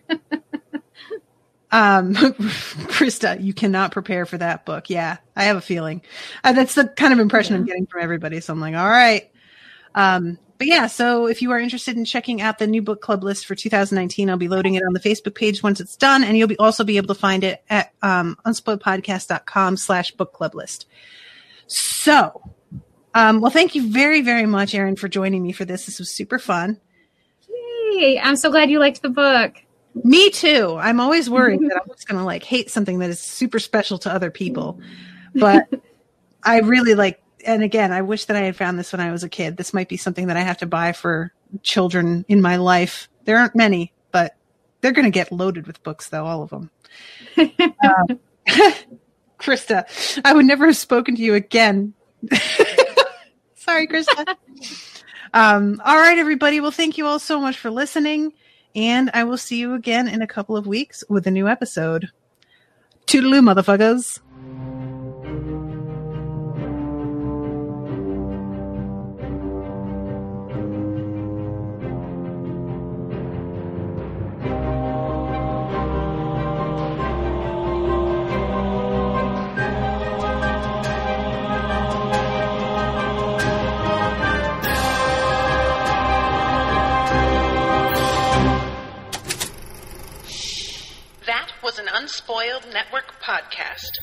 um, Krista, you cannot prepare for that book. Yeah, I have a feeling. Uh, that's the kind of impression yeah. I'm getting from everybody. So I'm like, all right. Um, but yeah, so if you are interested in checking out the new book club list for 2019, I'll be loading it on the Facebook page once it's done, and you'll be also be able to find it at um, unspoiledpodcast.com slash book club list. So, um, well, thank you very, very much, Erin, for joining me for this. This was super fun. Yay! I'm so glad you liked the book. Me too. I'm always worried that I'm just going to like hate something that is super special to other people, but I really like and again, I wish that I had found this when I was a kid. This might be something that I have to buy for children in my life. There aren't many, but they're going to get loaded with books, though, all of them. um, Krista, I would never have spoken to you again. Sorry, Krista. um, all right, everybody. Well, thank you all so much for listening. And I will see you again in a couple of weeks with a new episode. Toodaloo, motherfuckers. Unspoiled Network podcast.